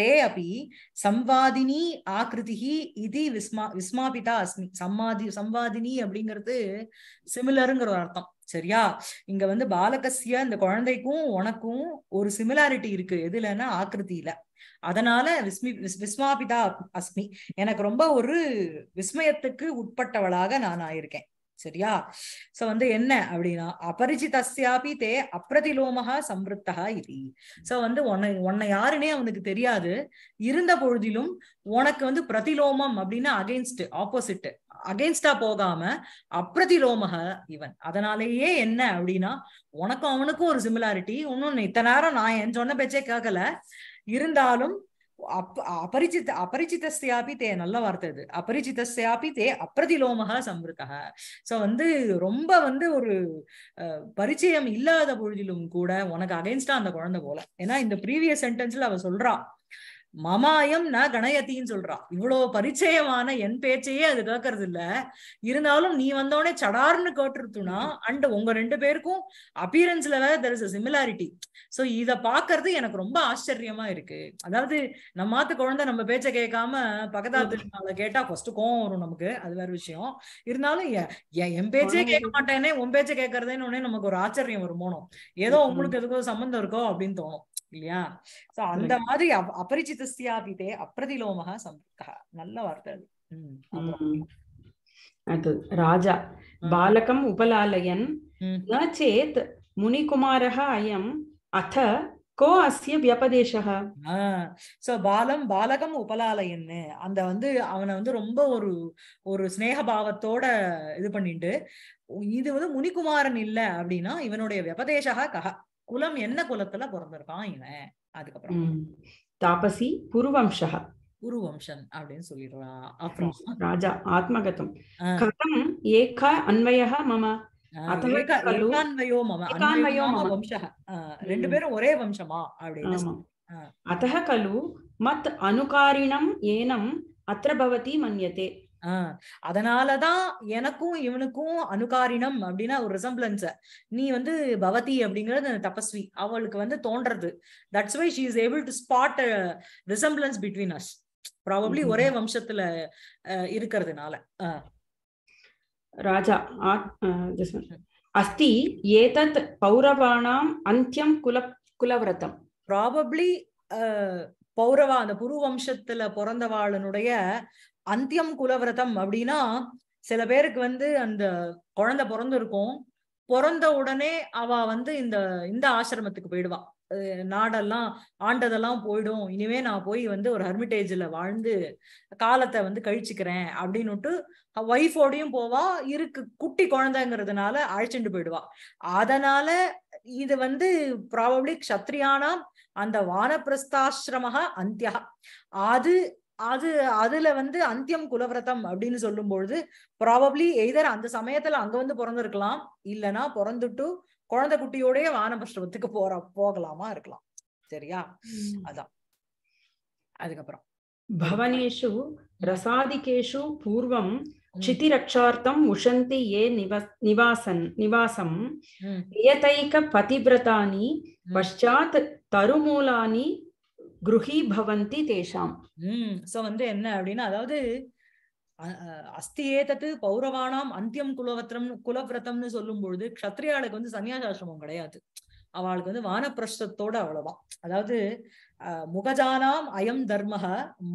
தே அபி சம்வாதினி ஆகிருதி இது விஸ்மா விஸ்மாபிதா அஸ்மி. சம்மாதி சம்வாதினி அப்படிங்கிறது சிமிலருங்கிற அர்த்தம். சரியா? இங்க வந்து பாலகசிய இந்த குழந்தைக்கும் உனக்கும் ஒரு சிமிலாரிட்டி இருக்கு. எதுலன்னா ஆக்கிருதியில அதனால விஸ்மி விஸ்மாபிதா அஸ்மி. எனக்கு ரொம்ப ஒரு விஸ்மயத்துக்கு உட்பட்டவளாக நான் ஆயிருக்கேன். சரியா? சோ வந்து என்ன அப்படின்னா அபரிச்சிதஸ்யாபி தே அப்பிரதிலோமஹா சம்ருத்தா இது. சோ வந்து உன்னை உன்னை யாருன்னே அவனுக்கு தெரியாது. இருந்த பொழுதிலும் உனக்கு வந்து பிரதிலோமம் அப்படின்னா அகைன்ஸ்ட் ஆப்போசிட் அகைன்ஸ்டா போகாம அப்ரதிலோமக இவன். அதனாலேயே என்ன அப்படின்னா உனக்கும் அவனுக்கும் ஒரு சிமிலாரிட்டி இன்னொன்னு இத்தனை நேரம் நான் என் சொன்ன பேச்சே கேட்கல இருந்தாலும் அப் அபரிச்சித அபரிச்சிதஸ்யாபி தே நல்ல வார்த்தை இது அபரிச்சிதஸ்யாபி தே அப்பிரதிலோமக சம்ருத்தக சோ வந்து ரொம்ப வந்து ஒரு அஹ், பரிச்சயம் இல்லாத பொழுதிலும் கூட உனக்கு அகைன்ஸ்டா அந்த குழந்தை போல. ஏன்னா இந்த ப்ரீவியஸ் சென்டென்ஸ்ல அவ சொல்றா. மமாயம் ந கணயத்தின்னு சொல்றா. இவ்வளவு பரிச்சயமான என் பேச்சையே அது கேட்கறது இல்ல இருந்தாலும் நீ வந்தோடனே சடார்னு கேட்டுருத்துனா அண்ட் உங்க ரெண்டு பேருக்கும் அப்பியரன்ஸ்ல வேற தெர் இஸ் சிமிலாரிட்டி சோ இத பாக்குறது எனக்கு ரொம்ப ஆச்சரியமா இருக்கு. அதாவது நம்ம மாத்து குழந்தை நம்ம பேச்ச கேட்காம பக்கத்தாத்துல கேட்டா ஃபர்ஸ்ட் கோவம் வரும் நமக்கு. அது வேற விஷயம். இருந்தாலும் என் பேச்சே கேட்க மாட்டேனே உன் பேச்ச கேட்கறதேன்னு உடனே நமக்கு ஒரு ஆச்சரியம் வருமோனோ ஏதோ. உங்களுக்கு எதுக்கோ சம்பந்தம் இருக்கோ அப்படின்னு தோணும். இல்லையா? சோ அந்த மாதிரி அபரிச்சிதஸ்தியாபிதே அப்பிரதிலோமகா சம்புக்தா நல்ல வார்த்தை அது. அது ராஜா. பாலகம் உபலாலயன் ந சேத் முனிகுமாரः அயம் அத்த கோ அஸ்ய வியபதேசக சோ பாலம் பாலகம் உபலாலயன்னு அந்த வந்து அவனை வந்து ரொம்ப ஒரு ஒரு ஸ்னேக பாவத்தோட இது பண்ணிட்டு இது வந்து முனிகுமாரன் இல்ல அப்படின்னா இவனுடைய வியபதேசகா கஹா. குலம் என்ன குலத்துல பிறந்திருக்கான் இவன்? அதுக்கப்புறம். தாபசி புருவம்சா குருவம்சன் அப்படின்னு சொல்லிடுறா. அப்புறம். ராஜா ஆத்மகதம். கதம் ஏகா அன்வய மம ரெண்டு பேரும் ஒரே வம்சமா? அப்படின்னு அத்த கலு மத் அனுகாரிணம் ஏனம் அத்திர பவதி ஆஹ் அதனாலதான் எனக்கும் இவனுக்கும் அனுகாரினம் அப்படின்னா ஒரு ரிசம்பிளன்ஸ நீ வந்து பவதி அப்படிங்கறது தபஸ்வி. அவளுக்கு வந்து தோன்றது. That's why she is able to spot resemblance between us probably ஒரே வம்சத்துல இருக்கிறதுனால. ராஜா அஸ்தி ஏதத் பௌரவானாம் அந்தியம் குல குலவிரதம். ப்ராபப்ளி பௌரவா அந்த புரு வம்சத்துல பிறந்தவாளனுடைய அந்தியம் குலவிரதம் அப்படின்னா சில பேருக்கு வந்து அந்த குழந்தை பிறந்திருக்கும். பிறந்த உடனே அவ வந்து இந்த இந்த ஆசிரமத்துக்கு போயிடுவா. நாடெல்லாம் ஆண்டதெல்லாம் போயிடும். இனிமே நான் போய் வந்து ஒரு ஹெர்மிட்டேஜ்ல வாழ்ந்து காலத்தை வந்து கழிச்சுக்கிறேன் அப்படின்னுட்டு ஒய்ஃபோடையும் போவா. இருக்கு குட்டி குழந்தைங்கிறதுனால அழைச்சிட்டு போயிடுவா. அதனால இது வந்து ப்ராபப்ளி க்ஷத்ரியானா அந்த வானப்பிரஸ்தாசிரமக அந்தியா. அது அது அதுல வந்து அந்தியம் குலவிரதம் அப்படின்னு சொல்லும் பொழுது ப்ராபப்ளி எய்தர் அந்த சமயத்துல அங்க வந்து பிறந்திருக்கலாம் இல்லைன்னா பிறந்துட்டு குழந்தை குட்டியோடய வானபிரஷ்டத்துக்கு போற போகலாமா இருக்கலாம். சரியா? அதான். அதுக்கப்புறம். பவனேஷு ரசாதிகேஷு பூர்வம் சித்திரக்ஷார்த்தம் உஷந்தி ஏ நிவாசன் நிவாசம். நியதைக பதிவிரதானி பஷாத் தருமூலானி குருஹி தேஷாம் உம் சோ வந்து என்ன அப்படின்னா அதாவது அஸ்தி ஏதத்து பௌரவானாம் அந்தியம் குலவத்திரம் குலவிரதம்னு சொல்லும் பொழுது கத்திரியாளுக்கு வந்து சன்னியாசாசிரமம் கிடையாது. அவளுக்கு வந்து வானப்பிரஷ்டத்தோட அவ்வளவுதான். அதாவது முகஜானாம் அயம் தர்மக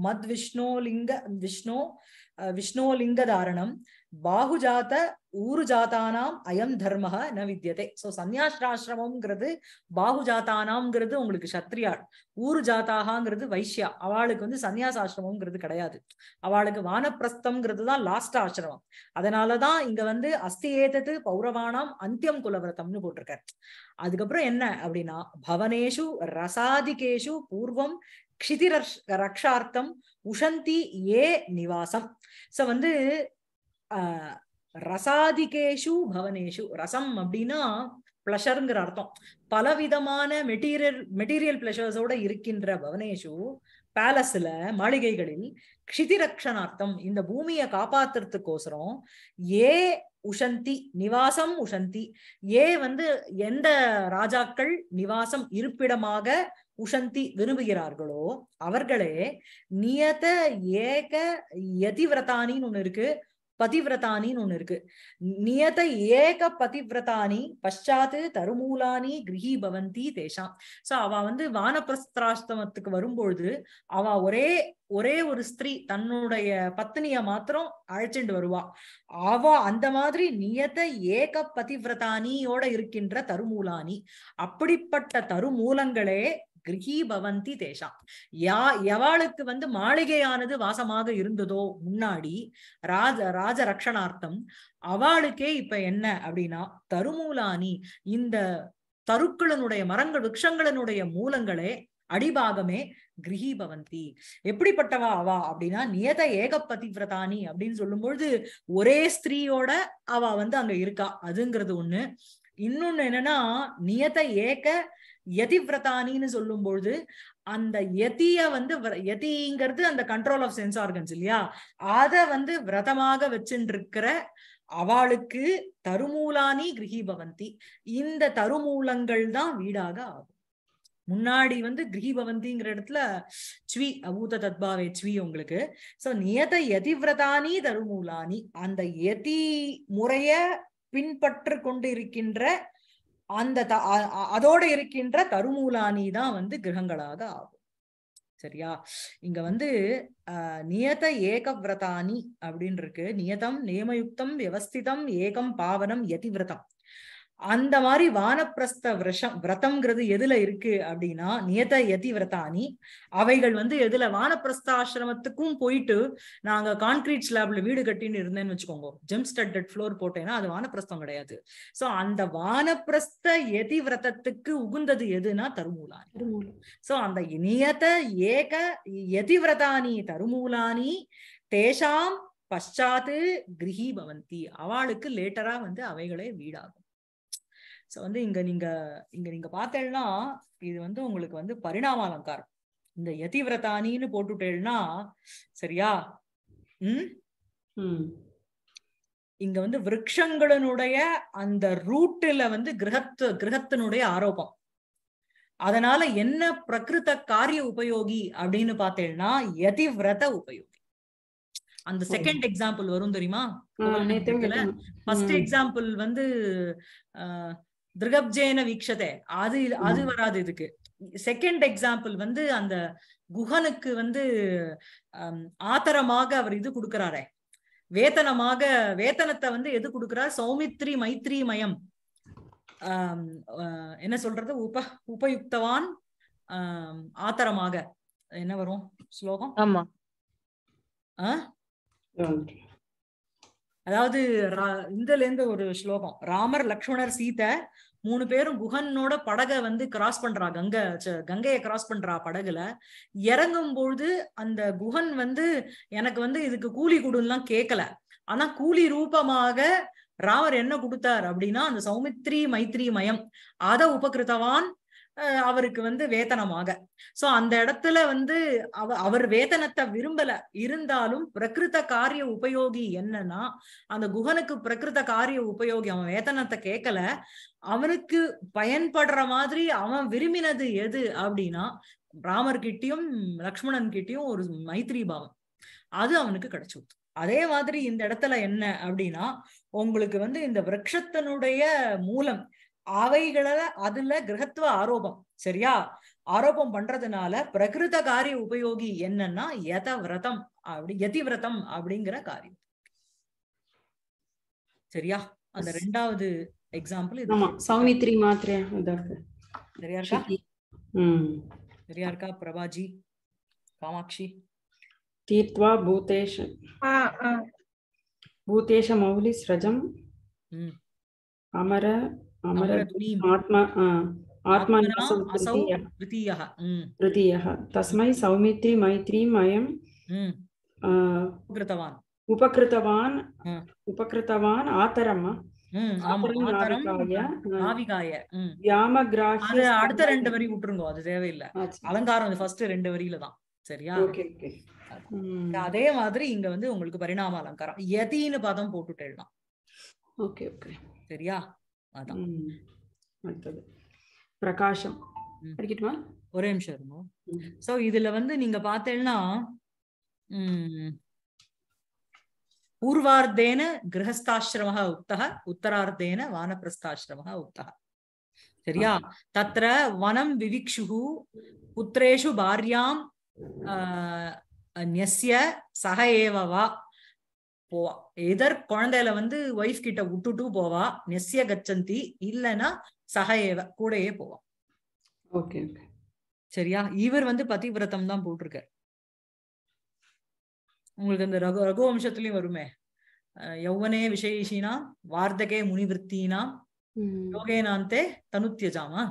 மத் விஷ்ணோ லிங்க விஷ்ணோ விஷ்ணோ லிங்க தாரணம் பாகுஜாத ஊருஜாத்தானாம் அயம் தர்ம ந வித்தியதே சோ சன்னியாசிராசிரமம்ங்கிறது பாகுஜாத்தானாம்ங்கிறது உங்களுக்கு சத்ரியாள் ஊரு ஜாத்தாகாங்கிறது வைஷ்யா அவளுக்கு வந்து சன்னியாசாசிரமம்ங்கிறது கிடையாது. அவளுக்கு வானப்பிரஸ்தம்ங்கிறது தான் லாஸ்ட் ஆசிரமம். அதனாலதான் இங்க வந்து அஸ்தி ஏதத்து பௌரவானாம் அந்தியம் குலவிரதம்னு போட்டிருக்காரு. அதுக்கப்புறம் என்ன அப்படின்னா பவனேஷு ரசாதிகேஷு பூர்வம் க்ஷிதிர ரக்ஷார்த்தம் உஷந்தி ஏ நிவாசம். சோ வந்து ரசாதிகேஷு பவனேஷு. ரசம் அப்படின்னா பிளஷருங்கிற அர்த்தம். பலவிதமான மெட்டீரியல் மெட்டீரியல் பிளஷர்ஸோட இருக்கின்ற பவனேஷு பேலஸ்ல மாளிகைகளில் க்ஷிதிரக்ஷணார்த்தம் இந்த பூமியை காப்பாத்துறதுக்கோசரம் ஏ உஷந்தி நிவாசம் உஷந்தி. ஏ வந்து எந்த ராஜாக்கள் நிவாசம் இருப்பிடமாக உஷந்தி விரும்புகிறார்களோ அவர்களே நியத ஏக யதிவிரதானின்னு ஒண்ணு இருக்கு. பதிவிரதானின்னு ஒண்ணு இருக்கு. நியத ஏக பதிவிரதானி பஷாத்து தருமூலானி கிரகி பவந்தி தேஷாம். சோ அவ வந்து வானப்பிரஸ்திராஷ்டமத்துக்கு வரும்பொழுது அவ ஒரே ஒரே ஒரு ஸ்திரீ தன்னுடைய பத்னிய மாத்திரம் அழைச்சிட்டு வருவா. அவ அந்த மாதிரி நியத ஏக பதிவிரதானியோட இருக்கின்ற தருமூலானி. அப்படிப்பட்ட தருமூலங்களே கிரகி பவந்தி தேஷாம். யா எவாளுக்கு வந்து மாளிகையானது வாசமாக இருந்ததோ முன்னாடி ராஜ ராஜ ரக்ஷணார்த்தம் அவளுக்கே இப்ப என்ன அப்படின்னா தருமூலானி இந்த தருக்களினுடைய மரங்கள் விருட்சங்களினுடைய மூலங்களே அடிபாகமே கிரகி பவந்தி. எப்படிப்பட்டவா அவா அப்படின்னா நியத ஏக பதிவிரதானி அப்படின்னு சொல்லும் பொழுது ஒரே ஸ்திரீயோட அவ வந்து அங்க இருக்கா. அதுங்கிறது ஒண்ணு. இன்னொன்னு என்னன்னா நியத ஏக யதிவிரதானின்னு சொல்லும் பொழுது அந்த யதிய வந்து யதிங்கிறது அந்த கண்ட்ரோல் ஆஃப் சென்ஸ் ஆர்கன்ஸ் இல்லையா? அத வந்து விரதமாக வச்சுட்டு இருக்கிற அவளுக்கு தருமூலானி கிரகிபவந்தி. இந்த தருமூலங்கள் தான் வீடாக ஆகும். முன்னாடி வந்து கிரகிபவந்திங்கிற இடத்துல ஸ்வி அபூத தத்பாவே ஸ்வி உங்களுக்கு. சோ நியத யதிவிரதானி தருமூலானி. அந்த யதி முறைய பின்பற்று கொண்டு இருக்கின்ற அந்த த- அ- அ- அதோட இருக்கின்ற தருமூலானி தான் வந்து கிரகங்களாக ஆகும். சரியா? இங்க வந்து நியத ஏகவிரதானி அப்படின்னு இருக்கு நியதம் நியமயுக்தம் வியவஸ்திதம் ஏகம் பாவனம் யதிவிரதம். அந்த மாதிரி வானப்பிரஸ்த விரஷம் விரதம்ங்கிறது எதுல இருக்கு அப்படின்னா நியத யதி விரதானி அவைகள் வந்து எதுல? வானப்பிரஸ்த ஆசிரமத்துக்கும் போயிட்டு நாங்க கான்கிரீட் ஸ்லாப்ல வீடு கட்டின்னு இருந்தேன்னு வச்சுக்கோங்க. ஜெம் ஸ்டட்டட் ஃப்ளோர் போட்டேன்னா அது வானப்பிரஸ்தம் கிடையாது. சோ அந்த வானப்பிரஸ்த யதி விரதத்துக்கு உகுந்தது எதுனா தருமூலானி சோ அந்த நியத ஏக யதிவிரதானி தருமூலானி தேஷாம் பశ్చాத்து கிரகி பவந்தி. அவளுக்கு லேட்டரா வந்து அவைகளே வீடாகும். சோ வந்து இங்க நீங்க இங்க நீங்க பார்த்தேன்னா இது வந்து உங்களுக்கு வந்து பரிணாம அலங்காரம். இந்த யதிவிரதானின்னு போட்டுட்டேன்னா சரியா? ம்? ம். இங்க வந்து விருட்சங்களினுடைய அந்த ரூட்டுல வந்து கிரகத்து கிரகத்தினுடைய ஆரோபம். அதனால என்ன பிரகிருத காரிய உபயோகி அப்படின்னு பார்த்தேன்னா யதிவிரத உபயோகி. அந்த செகண்ட் எக்ஸாம்பிள் வரும் தெரியுமா? ஃபர்ஸ்ட். எக்ஸாம்பிள் வந்து ஆஹ், திருகப்ஜேன வீக்ஷதே. அது அது. வராது இதுக்கு. செகண்ட் எக்ஸாம்பிள் வந்து அந்த குஹனுக்கு வந்து ஆத்தரமாக அவர் இது கொடுக்கிறாரே. வேதனமாக வேதனத்தை வந்து எது கொடுக்கிறார்? சௌமித்ரி மைத்ரி மயம் என்ன சொல்றது? உப உபயுக்தவான் ஆத்தரமாக என்ன வரும் ஸ்லோகம்? ஆமா. ஆஹ் அதாவது ரா- இதுல இருந்து ஒரு ஸ்லோகம். ராமர் லக்ஷ்மணர் சீதை மூணு பேரும் குஹனோட படக வந்து கிராஸ் பண்றா கங்கை கங்கையை கிராஸ் பண்றா படகுல. இறங்கும் பொழுது அந்த குஹன் வந்து எனக்கு வந்து இதுக்கு கூலி கொடுலாம் கேட்கல ஆனா கூலி ரூபமாக ராமர் என்ன கொடுத்தார் அப்படின்னா அந்த சௌமித்ரி மைத்ரி மயம் அத உபகிருத்தவான் அவருக்கு வந்து வேதனமாக. சோ அந்த இடத்துல வந்து அவ அவர் வேதனத்தை விரும்பல. இருந்தாலும் பிரகிருத காரிய உபயோகி என்னன்னா அந்த குகனுக்கு பிரகிருத காரிய உபயோகி அவன் வேதனத்தை கேட்கல அவனுக்கு பயன்படுற மாதிரி அவன் விரும்பினது எது அப்படின்னா ராமர் கிட்டயும் லக்ஷ்மணன் கிட்டயும் ஒரு மைத்ரி பாவம். அது அவனுக்கு கிடைச்சு. அதே மாதிரி இந்த இடத்துல என்ன அப்படின்னா உங்களுக்கு வந்து இந்த விரக்ஷத்தினுடைய மூலம் அவைகள அதுல கிரகத்துவ ஆரோபம் சரியா? ஆரோபம் பண்றதுனால பிரகிருத காரிய உபயோகி என்னன்னா யத விரதம் அப்படி யதி விரதம் அப்படிங்கிற காரியம். சரியா? அந்த ரெண்டாவது எக்ஸாம்பிள் இது. சௌமித்ரி மாத்திரை சரியா இருக்கா? சரியா இருக்கா? பிரபாஜி காமாட்சி. தீர்த்வா பூதேஷ். பூதேஷ மௌலி ஸ்ரஜம். அமர स्रजम् ம் अमर अमर அமரத்வனீம் आत्मा आ, आत्मनासौ ஆத்மனா அசௌ तृतीयः திருத்தீயः ம் तृतीयः तस्मै सौमित्री मैत्रीम् अयम् ம் आ, கிருத்தவான் उपकृतवान् ஆ. उपकृतवान् आतरम् ம் ஆமா आतरं ஆத்தரம் नाविकाय आ, நாவிகாய ம் அது व्यामग्राह्य அடுத்த ரெண்டு வரி விட்டுருங்கோ அது தேவையில்லை அலங்காரம் ஃபர்ஸ்ட் ரெண்டு வரியில தான் சரியா ஓகே ஓகே அதே மாதிரி இங்க வந்து உங்களுக்கு பரிணாம அலங்காரம் யதின்னு பதம் போட்டுட்டு எழுதலாம் ஓகே ஓகே சரியா அதான். ம். அடுத்தது. பிரகாஷம். படிக்கட்டுமா? ஒரே நிமிஷம் இருக்கும். சோ இதுல வந்து நீங்க பார்த்தேன்னா பூர்வார்த்தேன கிரகஸ்தாசிரமः உக்தः உத்தரார்த்தேன வானப்பிரஸ்தாசிரமः உக்தः சரியா? தத்ர வனம் விவிக்ஷுः புத்திரேஷு பாரியாம் ஆஹ், நியஸ்ய சக ஏவ வா. போவா. எதர் குழந்தையில வந்து ஒய்ஃப் கிட்ட விட்டுட்டு போவா. நெஸ்ய கச்சந்தி. இல்லைன்னா சக ஏவ கூடயே போவா. ஓகே சரியா? இவர் வந்து பதிவிரதம் தான் போட்டிருக்கார். உங்களுக்கு அந்த ரகு ரகுவம்சத்துலயும் வருமே. யௌவனே விசேஷினா வார்த்தகே முனிவிருத்தினா ம். யோகேனாந்தே தனுத்தியஜாமா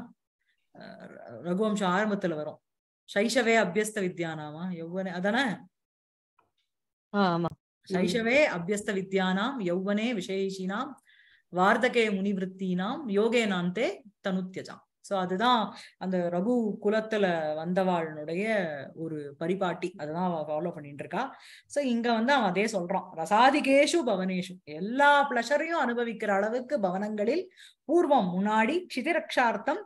ரகுவம்சம் ஆரம்பத்துல வரும். சைஷவே அபியஸ்த வித்யானாமா? யௌவனே அதானே? ஆமா. சைஷவே அபியஸ்த வித்யானாம் யௌவனே விசேஷினாம் வார்த்தகே முனிவிருத்தீனாம் யோகேனாந்தே தனுத்தியஜாம் சோ அதுதான் அந்த ரகு குலத்துல வந்தவாளனுடைய ஒரு பரிபாட்டி. அதுதான் அவ ஃபாலோ பண்ணிட்டு இருக்கா சோ இங்க வந்து அவன் அதே சொல்றான். ரசாதிகேஷு பவனேஷு. எல்லா பிளஷரையும் அனுபவிக்கிற அளவுக்கு பவனங்களில் பூர்வம் முன்னாடி க்ஷிதிரக்ஷார்த்தம்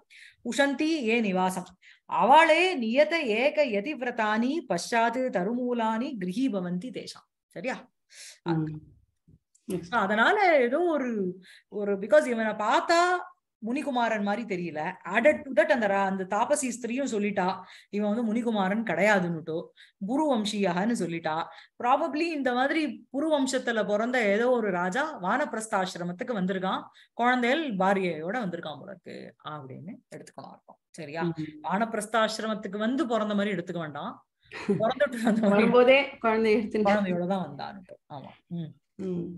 உஷந்தி ஏ நிவாசம். அவளே நியத ஏக யதிவிரதானி பஷாது தருமூலானி கிரகி பவந்தி தேசம் சரியா? அதனால ஏதோ ஒரு ஒரு பிகாஸ் இவனை பார்த்தா முனிகுமாரன் மாதிரி தெரியல. ஆடட் டு தட் அந்த அந்த தாபசி ஸ்திரியும் சொல்லிட்டா இவன் வந்து முனிகுமாரன் கிடையாதுன்னுட்டோ குரு வம்சியான்னு சொல்லிட்டா. ப்ராபப்ளி இந்த மாதிரி குரு வம்சத்துல பிறந்த ஏதோ ஒரு ராஜா வானப்பிரஸ்தாசிரமத்துக்கு வந்திருக்கான். குழந்தைகள் பாரியையோட வந்திருக்கான் போல இருக்கு அப்படின்னு எடுத்துக்கணும் அர்த்தம். சரியா. வானப்பிரஸ்தாசிரமத்துக்கு வந்து பிறந்த மாதிரி எடுத்துக்க வேண்டாம். பிறந்துட்டு வரும்போதே குழந்தை எடுத்து குழந்தையோட தான் ஆமா. உம்.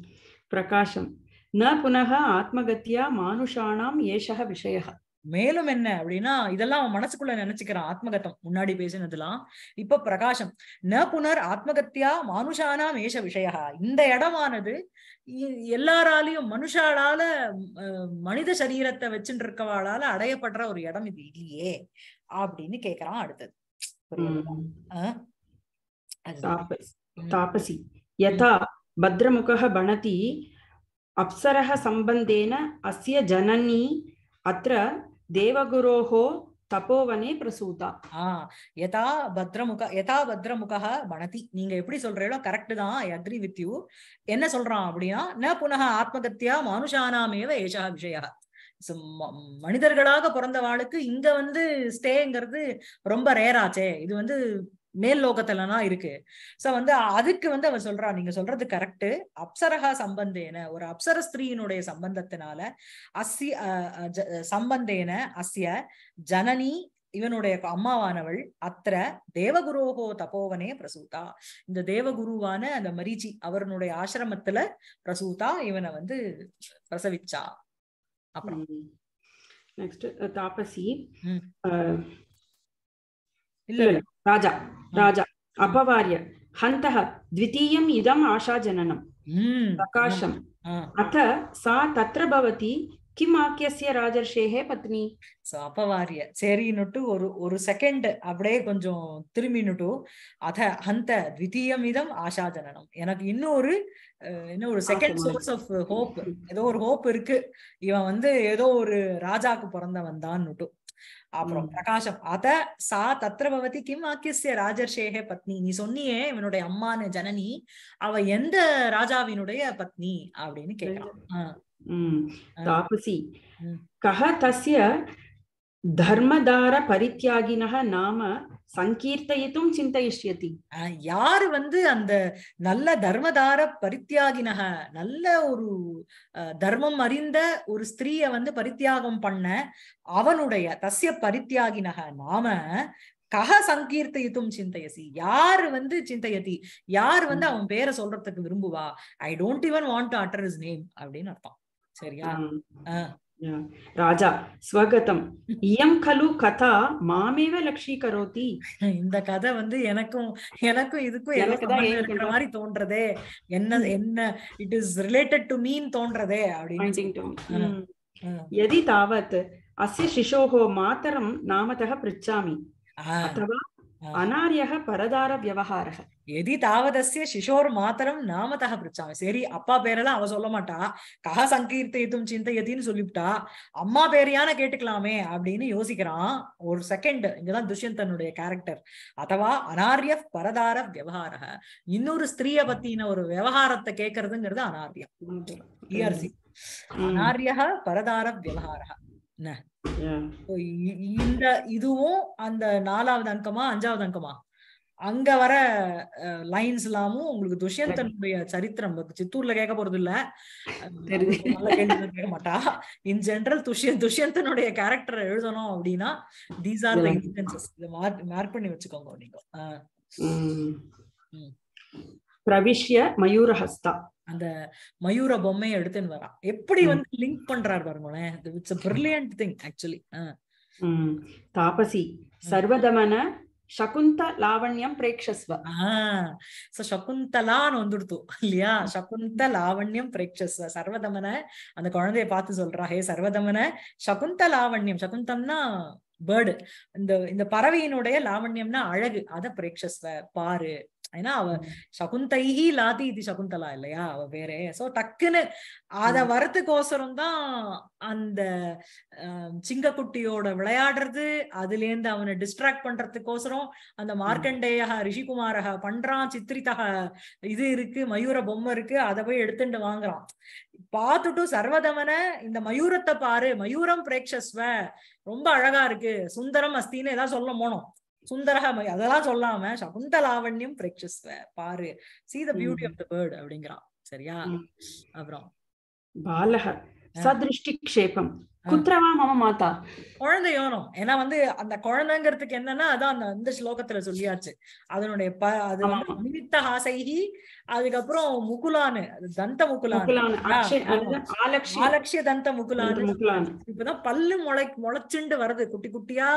பிரகாஷம். ந புனக ஆத்மகத்தியா மானுஷாணாம் ஏஷः விஷயः மேலும் என்ன அப்படின்னா இதெல்லாம் அவன் மனசுக்குள்ள நினைச்சுக்கிறான் ஆத்மகத்தம். முன்னாடி பேசினதெல்லாம். இப்ப பிரகாசம் ந புனர் ஆத்மகத்தியா மானுஷானாம் ஏஷ விஷயா இந்த இடமானது எல்லாராலையும் மனுஷாலால மனித சரீரத்தை வச்சுட்டு இருக்கவாளால அடையப்படுற ஒரு இடம் இது இல்லையே அப்படின்னு கேக்குறான் அடுத்தது. புரியுதா? ம். அஹ்? அதுதான். तापस ம். तापसी यथा भद्रमुखः भणति अप्सरः सम्बन्धेन अस्य जननी अत्र देवगुरोः तपोवने प्रसूता ஆஹ் யதா பத்ரமுக யதா பத்ரமுகः பணதி நீங்க எப்படி சொல்றீங்களோ கரெக்ட் தான் ஐ அக்ரி வித் யூ என்ன சொல்றான் அப்படின்னா ந புனக ஆத்மகத்தியா மானுஷானாமேவ ஏஷா விஷயா So, ம- மனிதர்களாக பிறந்தவாளுக்கு இங்க வந்து ஸ்டேங்கிறது ரொம்ப ரேராச்சே. இது வந்து மேல் லோகத்துலலாம் இருக்கு. சோ வந்து அதுக்கு வந்து அவன் சொல்றான் நீங்க சொல்றது கரெக்ட். அப்சரகா சம்பந்தேன ஒரு அப்சர ஸ்திரீயினுடைய சம்பந்தத்தினால அஸ்ய அஹ், சம்பந்தேன அஸ்ய ஜனனி இவனுடைய அம்மாவானவள் அத்திர தேவகுரோகோ தபோவனே பிரசூதா. இந்த தேவகுருவான அந்த மரீச்சி அவருடைய ஆசிரமத்துல பிரசூதா இவனை வந்து பிரசவிச்சா. அப்புறம் नेक्स्ट् तापसी ம். अ, இல்ல இல்ல राजा राजा अपवार्य हन्तः द्वितीयम् इदम् आशाजननम् உம் प्रकाशम् ஆஹ் अथ सा तत्र भवति கிம் ஆக்கியசிய ராஜர்ஷேகே பத்னி சோ அப்பவாரிய சரின்னுட்டு ஒரு ஒரு செகண்ட் அப்படியே கொஞ்சம் திரும்பினுட்டு அத அந்த த்விதீயம் இதம் ஆஷாஜனனம் எனக்கு இன்னும் ஒரு இன்னும் ஒரு செகண்ட் சோர்ஸ் ஆஃப் ஹோப் ஏதோ ஒரு ஹோப் இருக்கு. இவன் வந்து ஏதோ ஒரு ராஜாக்கு பிறந்தவன் தான்னுட்டு அப்புறம் பிரகாஷம் அத சா தத்ரபவதி கிம் ஆக்கியசிய ராஜர்ஷேக பத்னி. நீ சொன்னியே இவனுடைய அம்மான்னு ஜனனி. அவ எந்த ராஜாவினுடைய பத்னி? அப்படின்னு கேட்கிறான் தாபசி. கஹ தஸ்ய தர்மதார பரித்தியாகினக நாம சங்கீர்த்தயித்தும் சிந்தயிஷ்யதி. யார் வந்து அந்த நல்ல தர்மதார பரித்தியாகினக நல்ல ஒரு தர்மம் அறிந்த ஒரு ஸ்திரீய வந்து பரித்தியாகம் பண்ண அவனுடைய தஸ்ய பரித்தியாகினக நாம கஹ சங்கீர்த்தயித்தும் சிந்தையசி. யார் வந்து சிந்தையதி? யார் வந்து அவன் பேரை சொல்றதுக்கு விரும்புவா? I don't even want to utter his name அப்படின்னு அர்த்தம். சரியா? ராஜா ஸ்வகதம். இயம் கலு கதா மாமேவ லக்ஷி கரோதி இந்த கதை வந்து எனக்கும் எனக்கும் இதுக்கும் எனக்கு தான் இருக்கிற மாதிரி தோன்றதே. என்ன என்ன it is related to mean தோன்றதே அப்படின்னு எதி தாவத் அஸ்ய சிஷோகோ மாதரம் நாமதக பிரிச்சாமி. அத்தவா அனாரியக பரதார விவகாரக. எதி தாவதசிய சிஷோர் மாத்திரம் நாமத்தக பிரிச்சாமி. சரி அப்பா பேரெல்லாம் அவ சொல்ல மாட்டா. கஹ சங்கீர்த்தித்தும் சிந்தையத்தின்னு சொல்லிவிட்டா. அம்மா பேரையான கேட்டுக்கலாமே அப்படின்னு யோசிக்கிறான். ஒரு செகண்ட் இங்கதான் துஷ்யந்தனுடைய கேரக்டர் அதவா அனாரிய பரதார விவகாரக. இன்னொரு ஸ்திரீய பத்தின ஒரு விவகாரத்தை கேட்கறதுங்கிறது அனாரியம். இஆர்சி பரதார விவகாரக. என்ன? இந்த இதுவும் அந்த நாலாவது அங்கமா அஞ்சாவது அங்கமா. அங்க வர லைன்ஸ் எல்லாமும் உங்களுக்கு துஷ்யந்தனுடைய சரித்திரம். சித்தூர்ல கேட்க போறது இல்ல கேட்க மாட்டா. இன் ஜெனரல் துஷ்யந்த் துஷ்யந்தனுடைய கேரக்டர் எழுதணும் அப்படின்னா தீஸ் ஆர் த. இன்ஸ்டன்சஸ் இதை மார்க் பண்ணி வச்சுக்கோங்க நீங்க. அஹ், ம். அந்த மயூர பொம்மையை எடுத்துன்னு வரா எப்படி வந்து லிங்க் பண்றாரு பாருங்களேன். இட்ஸ் பிரில்லியன்ட் திங் ஆக்சுவலி தாபசி சர்வதமன ಶಕುಂತ ಲಾವಣ್ಯಂ ಪ್ರೇಕ್ಷಸ್ವ சோ சகுந்தலான்னு வந்துடுத்தோம் இல்லையா? சகுந்த லாவண்யம் பிரேக்ஷஸ்வ. சர்வதமன அந்த குழந்தைய பார்த்து சொல்றா ஹே சர்வதமன சகுந்த லாவண்யம். சகுந்தம்னா பேர்டு இந்த இந்த பறவையினுடைய லாவண்யம்னா அழகு. அத பிரேக்ஷஸ்வ பாரு. ஏன்னா அவ சகுந்தைஹி லாதி இது சகுந்தலா இல்லையா? அவ பேரே சோ டக்குன்னு அத. வரத்துக்கோசரம் தான் அந்த சிங்கக்குட்டியோட விளையாடுறது அதுல இருந்து அவனை டிஸ்ட்ராக்ட் பண்றதுக்கோசரம் அந்த மார்க்கண்டேய ரிஷிகுமாரக பண்றான் சித்திரிதக இது இருக்கு மயூர பொம்மை இருக்கு அதை போய் எடுத்துட்டு வாங்குறான். பார்த்துட்டு சர்வதமன இந்த மயூரத்தை பாரு மயூரம் பிரேக்ஷஸ்வ ரொம்ப அழகா இருக்கு சுந்தரம் அஸ்தின்னு ஏதாவது சொல்ல போனோம். சுந்தரக மயூ- அதெல்லாம் சொல்லாம சகுந்தலாவண்யம் பிரேக்ஷஸ்வ பாரு. See the beauty ம். of the bird அப்படிங்கிறான். சரியா. அப்புறம். ಬಾಲಃ சதிருஷ்டிக்ஷேபம். குத்ரவா மம மாதா. குழந்தையோனும். ஏன்னா வந்து அந்த குழந்தைங்கிறதுக்கு என்னன்னா அதான் அந்த அந்த ஸ்லோகத்துல சொல்லியாச்சு. அதனுடைய ப அது நிமித்த ஆசைகி அதுக்கப்புறம் முகுலானு தந்த முகுலானு ஆலட்சிய தந்த முகுலானு இப்பதான் பல்லு முளை முளைச்சுண்டு வருது. குட்டி குட்டியா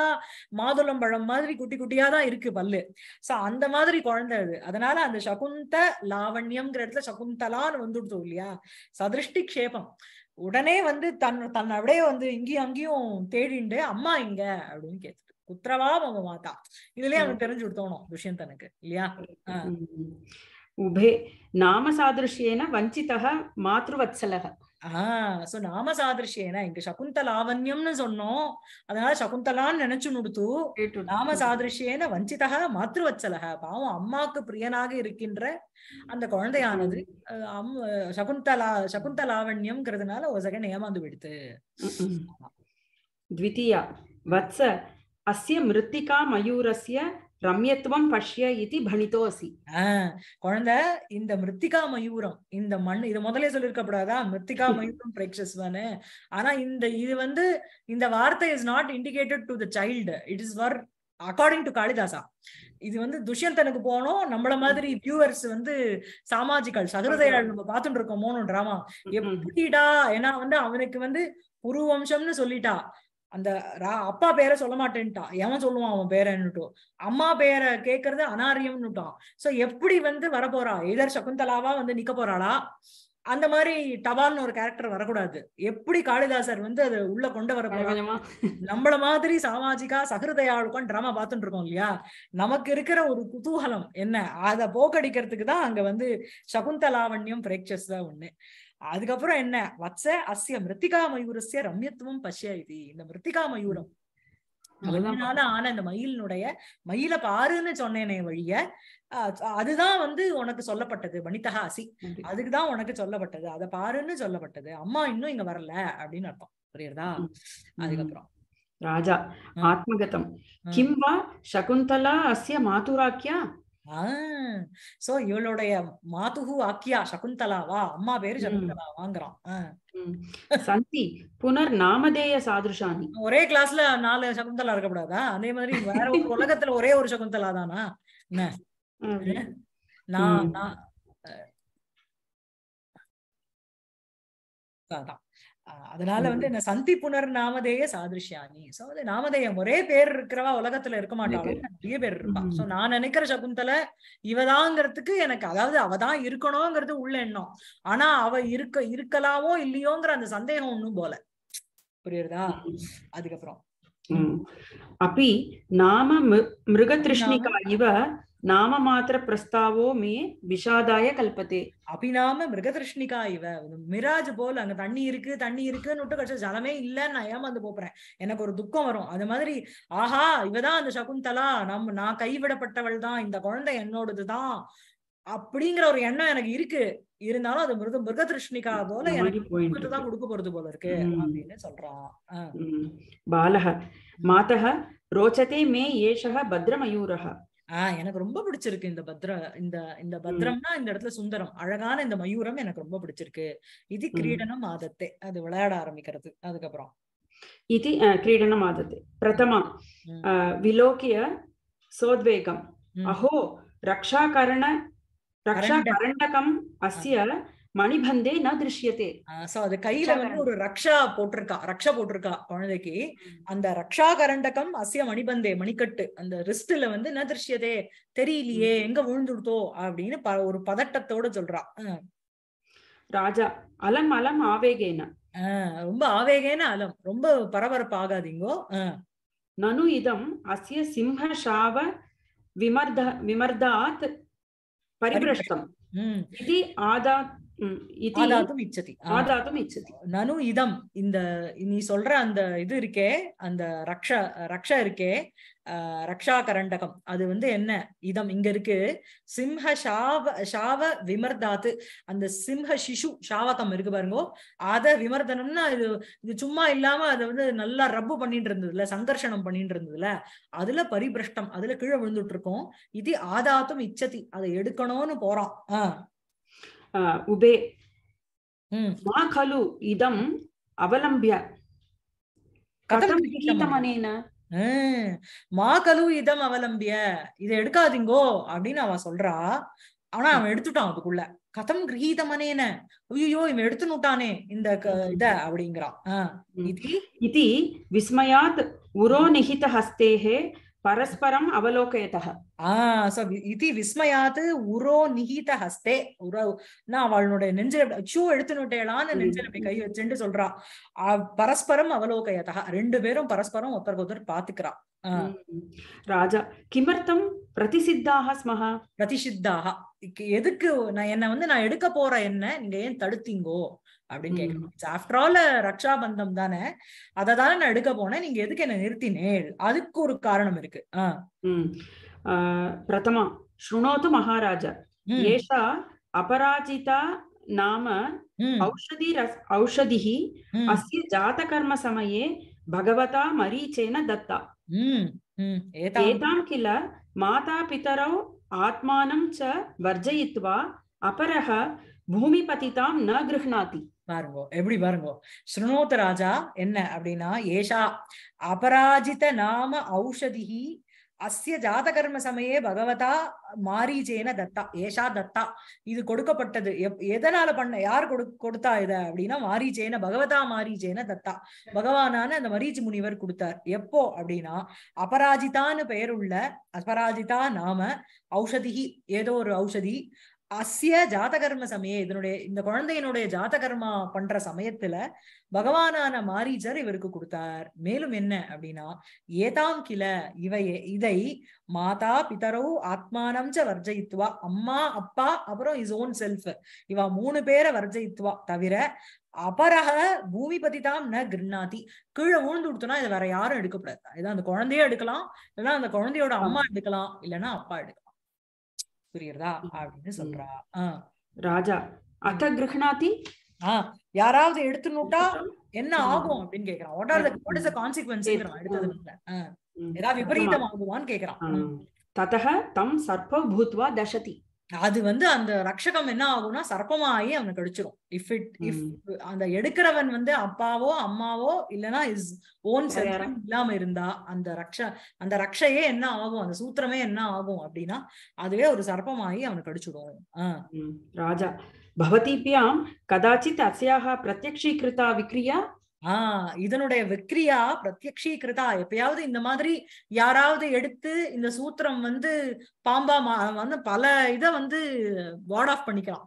மாதுளம் பழம் மாதிரி குட்டி குட்டியா தான் இருக்கு பல்லு. சோ அந்த மாதிரி குழந்தை அது. அதனால அந்த சகுந்த லாவண்யம்ங்கிற இடத்துல சகுந்தலான்னு வந்துடுச்சோம் இல்லையா? சதிருஷ்டி க்ஷேபம் உடனே வந்து தன் தன் அப்படியே வந்து இங்கேயும் அங்கேயும் தேடிண்டு அம்மா இங்க அப்படின்னு கேட்டு குத்திரவா அவங்க மாதா இதுலயே அவனுக்கு தெரிஞ்சு கொடுத்தோணும் தனக்கு இல்லையா? உபே நாம சாதிருஷ்யேன வஞ்சிதக மாத்ருவத்சலக ஆஹ் சோ நாம சாதிருஷ்யேனா இங்க சகுந்தலாவண்யம்னு சொன்னோம். அதனால சகுந்தலான்னு நினைச்சு நுடுத்து நாம சாதிருஷ்யேன வஞ்சிதா மாத்ருவச்சலக பாவம் அம்மாக்கு பிரியனாக இருக்கின்ற அந்த குழந்தையானது அம் சகுந்தலா சகுந்தலாவண்யம்ங்கிறதுனால ஒரு செகண்ட் ஏமாந்து விடுத்து. த்விதியா. வத்ச. அஸ்ய மிருத்திகா மயூரஸ்ய ரம்யத்துவம் பஷ்ய இது பணிதோசி ஆஹ் குழந்தை இந்த மிருத்திகா மயூரம் இந்த மண் இது முதலே சொல்லியிருக்கப்படாதா மிருத்திகா மயூரம் பிரேக்ஷஸ்வானு ஆனா இந்த இது வந்து இந்த வார்த்தை is not indicated to the child it is for according to Kalidasa இது வந்து துஷ்யந்தனுக்கு போனோம். நம்மள மாதிரி வியூவர்ஸ் வந்து சாமாஜிக்கல் சகருதையாள் நம்ம பார்த்துட்டு இருக்கோமோன்னு டிராமா எப்படிடா? ஏன்னா வந்து அவனுக்கு வந்து புருவம்சம்னு சொல்லிட்டா. அந்த ரா- அப்பா பேரை சொல்ல மாட்டேன்ட்டான் எவன் சொல்லுவான் அவன் பேரன்னுட்டோ. அம்மா பேரை கேக்குறது அனாரியம்னுட்டான். சோ எப்படி வந்து வரப்போறா? எதர் சகுந்தலாவா வந்து நிக்க போறாளா? அந்த மாதிரி டபால்னு ஒரு கேரக்டர் வரக்கூடாது. எப்படி காளிதாசர் வந்து அதை உள்ள கொண்டு வர நம்மள மாதிரி சாமாஜிகா சகிருதயாளுக்கும் டிராமா பார்த்துட்டு இருக்கோம் இல்லையா? நமக்கு இருக்கிற ஒரு குதூகலம் என்ன? அத போக்கடிக்கிறதுக்கு தான் அங்க வந்து சகுந்தலாவண்யம் பிரேக்சஸ் தான் ஒண்ணு. அதுக்கப்புறம் என்ன? வத்ச அசிய மிருத்திகா மயூரஸ்ய ரம்யத்துவம் பசிய இது. இந்த மிருத்திகா மயூரம். மயிலால ஆன இந்த மயிலினுடைய மயில பாருன்னு சொன்னேனே வழிய அதுதான் வந்து உனக்கு சொல்லப்பட்டது வனிதகா அசி. அதுக்குதான் உனக்கு சொல்லப்பட்டது. அதை பாருன்னு சொல்லப்பட்டது. அம்மா இன்னும் இங்க வரல அப்படின்னு அர்த்தம். புரியுறதா? அதுக்கப்புறம். ராஜா. ஆத்மகதம். கிம்வா சகுந்தலா அஸ்ய மாதுராக்கியா? ஆஹ் சோ இவளுடைய மாதுகு ஆக்கியா சகுந்தலாவா அம்மா பேரு சகுந்தலாவாங்கிறான் சந்தி புனர் நாமதேய சாதுஷானி ஒரே கிளாஸ்ல நாலு சகுந்தலா இருக்கக்கூடாதா அதே மாதிரி வேற ஒரு உலகத்துல ஒரே ஒரு சகுந்தலா தானா? என்ன? நான் நான் அதனால வந்து என்ன சந்தி புனர் நாமதேய சாதிருஷ்யானி சோ அது நாமதேயம். ஒரே பேர் இருக்கிறவா உலகத்துல இருக்க மாட்டாலும் நிறைய பேர் இருப்பான் சோ நான் நினைக்கிற சகுந்தல இவதாங்கிறதுக்கு எனக்கு அதாவது அவதான் இருக்கணும்ங்கிறது உள்ள எண்ணம். ஆனா அவ இருக்க இருக்கலாவோ இல்லையோங்கிற அந்த சந்தேகம் ஒண்ணும் போல. புரியுறதா? அதுக்கப்புறம். அப்பி நாம மிருகதிருஷ்ணிகா இவ நாம மாத்திர பிரஸ்தாவோ மே விஷாதாய கல்பத்தே அபிநாம மிருகதிருஷ்ணிகா இவ மிராஜ் போல் அங்க தண்ணி இருக்கு தண்ணி இருக்குன்னு விட்டு கட்சி ஜலமே இல்லைன்னு நான் ஏமாந்து போறேன் எனக்கு ஒரு துக்கம் வரும். அது மாதிரி ஆஹா இவதான் அந்த சகுந்தலா? நம்ம நான் கைவிடப்பட்டவள் தான் இந்த குழந்தை என்னோடதுதான் அப்படிங்கிற ஒரு எண்ணம் எனக்கு இருக்கு. இருந்தாலும் அது மிருக மிருகதிருஷ்ணிகா போல எனக்கு தான் கொடுக்க போறது போல இருக்கு அப்படின்னு சொல்றான். பாலக. மாதக ரோச்சதே மே ஏஷக பத்ரமயூரக ஆஹ் எனக்கு ரொம்ப பிடிச்சிருக்கு இந்த பத்ர இந்த இந்த பத்ரம்னா இந்த இடத்துல சுந்தரம். அழகான இந்த மயூரம் எனக்கு ரொம்ப பிடிச்சிருக்கு. இது கிரீடனம் ஆதத்தை அது விளையாட ஆரம்பிக்கிறது. அதுக்கப்புறம். இது கிரீடனம் ஆதத்தை பிரதமம் விலோக்கிய சோத்வேகம். அஹோ ரக்ஷாகரண ரக்ஷாகரண்டகம் அஸ்ய மணிபந்தே ந திருஷ்யத்தே சோ அது கையில வந்து ஒரு ரக்ஷா போட்டிருக்கா ரக்ஷா போட்டிருக்கா குழந்தைக்கு. அந்த ரக்ஷா கரண்டகம் அசிய மணிபந்தே மணிக்கட்டு அந்த ரிஸ்ட்ல வந்து என்ன திருஷ்யதே தெரியலையே எங்க விழுந்துடுதோ அப்படின்னு ஒரு பதட்டத்தோட சொல்றா. ராஜா அலம் அலம் ஆவேகேன. ரொம்ப ஆவேகேன அலம் ரொம்ப பரபரப்பு ஆகாதீங்கோ நனு இதம் அஸ்ய சிம்ஹ ஷாவ விமர்த விமர்தாத் பரிபிரஷ்டம். இது ஆதா ஆதாத்தும் இச்சதி. ஆதாத்தும் இச்சதி. நனு இதம். இந்த நீ சொல்ற அந்த இது இருக்கே அந்த ரக்ஷ ரக்ஷ இருக்கே ரக்ஷா கரண்டகம். அது வந்து என்ன? இதம். இங்க இருக்கு. சிம்ஹ ஷாவ ஷாவ விமர்தாத்து. அந்த சிம்ஹ சிசு ஷாவகம் இருக்கு பாருங்க. அத விமர்தனம்னா இது இது சும்மா இல்லாம அதை வந்து நல்லா ரப்பு பண்ணிட்டு இருந்ததுல சங்கர்ஷணம் பண்ணிட்டு இருந்ததுல அதுல பரிபிரஷ்டம் அதுல கீழே விழுந்துட்டு இருக்கோம் இது ஆதாத்தும் இச்சதி. அதை எடுக்கணும்னு போறான். ஆஹ் உபே. மா. கலு இதம் అవలంబ్య కథం గీతమనేన மா. கலு இதம் அவலம்பிய. இதை எடுக்காதீங்கோ அப்படின்னு அவன் சொல்றா. ஆனா அவன் எடுத்துட்டான் அதுக்குள்ள. கதம் கிரகீதமனேன ஐயோ இவன் எடுத்துனுட்டானே இந்த இத அப்படிங்கிறான். விஸ்மயாத் உரோ நிகித ஹஸ்தேஹே परस्परम् अवलोकयतः ஆஹ் சோ இது விஸ்மயாத்து உரோ நிகித ஹஸ்தே உரோ நான் அவளுடைய நெஞ்சில அப்படி, அச்சோ எடுத்துனுட்டேளான்னு நெஞ்சில அப்படி கை வச்சுட்டு சொல்றா ஆஹ் பரஸ்பரம் அவலோகயதா ரெண்டு பேரும் பரஸ்பரம் ஒருத்தருக்கு ஒருத்தர் பாத்துக்கிறா ஆஹ் राजा किमर्थं प्रतिसिद्धाः स्मः பிரதிஷித்தாக இக்கு எதுக்கு நான் என்ன வந்து நான் எடுக்க போற என்ன நீங்க ஏன் தடுத்தீங்கோ அப்படின்னு கேக்குறேன் ஆஃப்டர் ஆல் ரக்ஷாபந்தம் தானே அதை தானே நான் எடுக்க போனேன் நீங்க எதுக்கு என்ன நிறுத்தினேள் அதுக்கு ஒரு காரணம் இருக்கு ஆஹ் ம். आ, प्रथमा शृणोतु महाराज ம், एषा अपराजिता नाम ம், औषधिरस् औषधिः ம், अस्य जातकर्मसमये भगवता मरीचेन दत्ता ம், ம். ஏதாம் एतां किल मातापितरौ आत्मानं च वर्जयित्वा अपरः भूमिपतितां न गृह्णाति பாருங்கோ எப்படி பாருங்கோ. ஸ்ருணோத்த ராஜா என்ன அப்படின்னா ஏஷா அபராஜித நாம ஔஷதிஹி அஸ்ய ஜாதகர்ம சமயே பகவதா மாரீஜேன தத்தா ஏஷா தத்தா. இது கொடுக்கப்பட்டது. எப்- எதனால பண்ண யார் கொடு கொடுத்தா இத அப்படின்னா மாரீஜேன பகவதா மாரீஜேன தத்தா. பகவானான அந்த மரீஜ் முனிவர் கொடுத்தார். எப்போ அப்படின்னா அபராஜிதான்னு பெயருள்ள அபராஜிதா நாம ஔஷதிகி ஏதோ ஒரு ஔஷதி அஸ்ய ஜாதகர்ம சமய இதனுடைய இந்த குழந்தையினுடைய ஜாதகர்மா பண்ற சமயத்துல பகவானான மாரீஜர் இவருக்கு கொடுத்தார். மேலும் என்ன அப்படின்னா ஏதாம் கில இவை இதை மாதா பிதரோ ஆத்மானம் ச வர்ஜயித்துவா அம்மா அப்பா அப்புறம் இஸ் ஓன் செல்ஃப் இவ மூணு பேரை வர்ஜயித்துவா தவிர அபரக பூமிபதி தாம் ந கிருண்ணாதி கீழே விழுந்து கொடுத்தோம்னா இதை வேற யாரும் எடுக்கக்கூடாது. இதான் அந்த குழந்தையே எடுக்கலாம். இல்லைன்னா அந்த குழந்தையோட அம்மா எடுக்கலாம். இல்லைன்னா அப்பா எடுக்கலாம். புரியுறதா? அப்படின்னு சொல்றா. ராஜா அத்த கிரகணாதி யாராவது எடுத்துனுட்டா என்ன ஆகும் அப்படின்னு கேக்குறான். வாட் ஆர் வாட் இஸ் ஏதாவது விபரீதம் ஆகுமான்னு கேக்குறான். ததக தம் சர்ப்ப பூத்வா தசதி. அது வந்து அந்த ரக்ஷகம் என்ன ஆகும்னா சர்ப்பமாகி அவனை கடிச்சிரும் இஃப் இட் இஃப் அந்த எடுக்கிறவன் வந்து அப்பாவோ அம்மாவோ இல்லைன்னா இஸ் ஓன் சரீரம் இல்லாம இருந்தா அந்த ரக்ஷ அந்த ரக்ஷையே என்ன ஆகும்? அந்த சூத்திரமே என்ன ஆகும் அப்படின்னா அதுவே ஒரு சர்ப்பமாகி அவனை கடிச்சிடும் ராஜா. பவதிபியாம் கதாச்சித் அஸ்யாக பிரத்யக்ஷீகிருதா விக்ரியா? ஆஹ் இதனுடைய விக்ரியா பிரத்யக்ஷீகிருதா. எப்பயாவது இந்த மாதிரி யாராவது எடுத்து இந்த சூத்திரம் வந்து பாம்பா வந்து பல இத வந்து வார்ட் ஆஃப் பண்ணிக்கலாம்.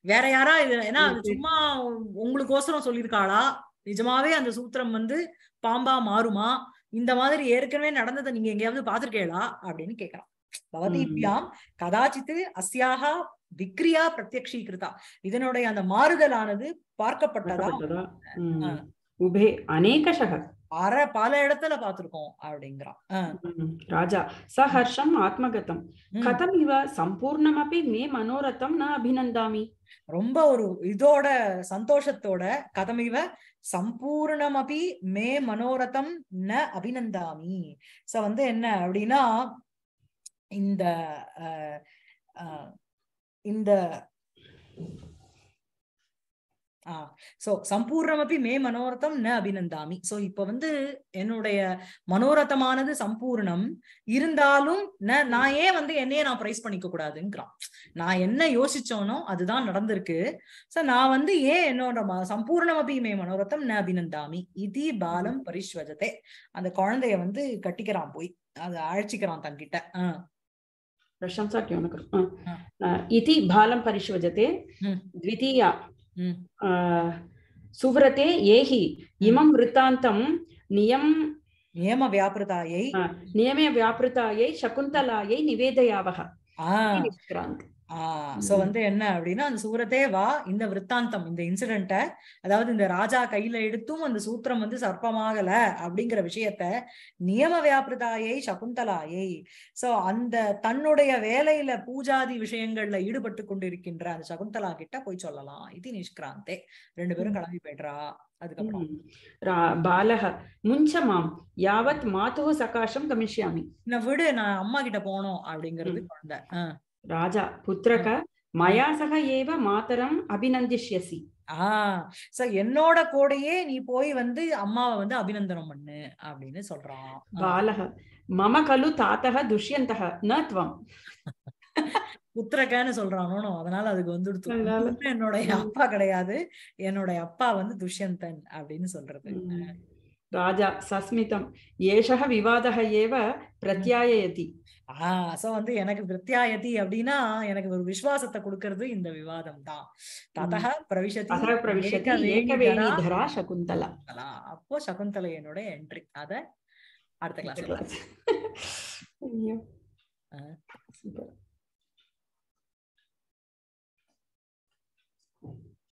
வேற யாரா இது ஏன்னா அது சும்மா உங்களுக்கோசரம் சொல்லியிருக்காளா? நிஜமாவே அந்த சூத்திரம் வந்து பாம்பா மாறுமா? இந்த மாதிரி ஏற்கனவே நடந்ததை நீங்க எங்கேயாவது பாத்திருக்கீங்களா அப்படின்னு கேக்குறான். பவதீபியாம் கதாச்சித்து அஸ்யாகா விக்ரியா பிரத்யக்ஷீகிருதா. இதனுடைய அந்த மாறுதலானது பார்க்கப்பட்டதா? உபே அநேகஷக. அற பல இடத்துல பாத்திருக்கோம் அப்படிங்கிறான். ராஜா சஹர்ஷம் ஆத்மகதம். கதம் இவ சம்பூர்ணம் அப்படி மே மனோரத்தம் நான் அபிநந்தாமி. ரொம்ப ஒரு இதோட சந்தோஷத்தோட கதம் இவ சம்பூர்ணமபி மே மனோரதம் ந அபிநந்தாமி. சோ வந்து என்ன அப்படின்னா இந்த இந்த சோ சம்பூர்ணமப்பி மே மனோரதம் ந அபிநந்தாமி சோ இப்ப வந்து என்னுடைய மனோரதமானது சம்பூர்ணம் இருந்தாலும் ந- நான் ஏன் வந்து என்னையே நான் பிரைஸ் பண்ணிக்க கூடாதுங்கிறான் நான் என்ன யோசிச்சோனோ அதுதான் நடந்திருக்கு சோ நான் வந்து ஏன் என்னோட ம- சம்பூர்ணமபி மே மனோரதம் ந அபிநந்தாமி இதி பாலம் பரிஸ்வஜதே அந்த குழந்தைய வந்து கட்டிக்கிறான் போய் அதை அழைச்சிக்கிறான் தன்கிட்ட ஆஹ் प्रशंसा क्यों न करूं हाँ। अ, इति बालं परिष्वजते हम्म। द्वितीया சுவரతే ஏஹி இமம் விருத்தாந்தம் நியம் நியம வியாபிருதாயை. நியம வியாபிருதாயை சகுந்தலாயை நிவேதயாவக. சோ வந்து என்ன அப்படின்னா அந்த சூரதேவா இந்த விற்த்தாந்தம் இந்த இன்சிடென்ட்ட அதாவது இந்த ராஜா கையில எடுத்தும் அந்த சூத்திரம் வந்து சர்ப்பமாகல அப்படிங்கிற விஷயத்த நியம வியாபிரதாயை சகுந்தலாயை சோ அந்த தன்னுடைய வேலையில பூஜாதி விஷயங்கள்ல ஈடுபட்டு கொண்டிருக்கின்ற அந்த சகுந்தலா கிட்ட போய் சொல்லலாம். இது நிஷ்கிராந்தே. ரெண்டு பேரும் கிளம்பி போயிடுறா. அதுக்கப்புறம். பாலக முஞ்சமாம் யாவத் மாத்து சகாஷம் கமிஷியாமி. நான் விடு நான் அம்மா கிட்ட போனோம் அப்படிங்கறது குழந்தை. ராஜா புத்திரக மயாசக ஏவ மாதரம் அபிநந்திஷ்யசி. ஆஹ் ச என்னோட கூடயே நீ போய் வந்து அம்மாவை வந்து அபிநந்தனம் பண்ணு அப்படின்னு சொல்றான். பாலக மம கலு தாத்தக துஷ்யந்தக நத்வம் புத்திரக்கன்னு சொல்றானோ அதனால அதுக்கு வந்துடுத்து. என்னுடைய அப்பா கிடையாது. என்னுடைய அப்பா வந்து துஷ்யந்தன் அப்படின்னு சொல்றது. ராஜா சஸ்மிதம் ஏஷக விவாதக ஏவ பிரத்யாயதி ஆஹ் சோ வந்து எனக்கு பிரத்யாயதி அப்படின்னா எனக்கு ஒரு விசுவாசத்தை கொடுக்கறது இந்த விவாதம் தான். ததக பிரவிஷதி சகுந்தலா. அப்போ சகுந்தலையனோட என்ட்ரி அத அடுத்த கிளாஸ் ஐயோ.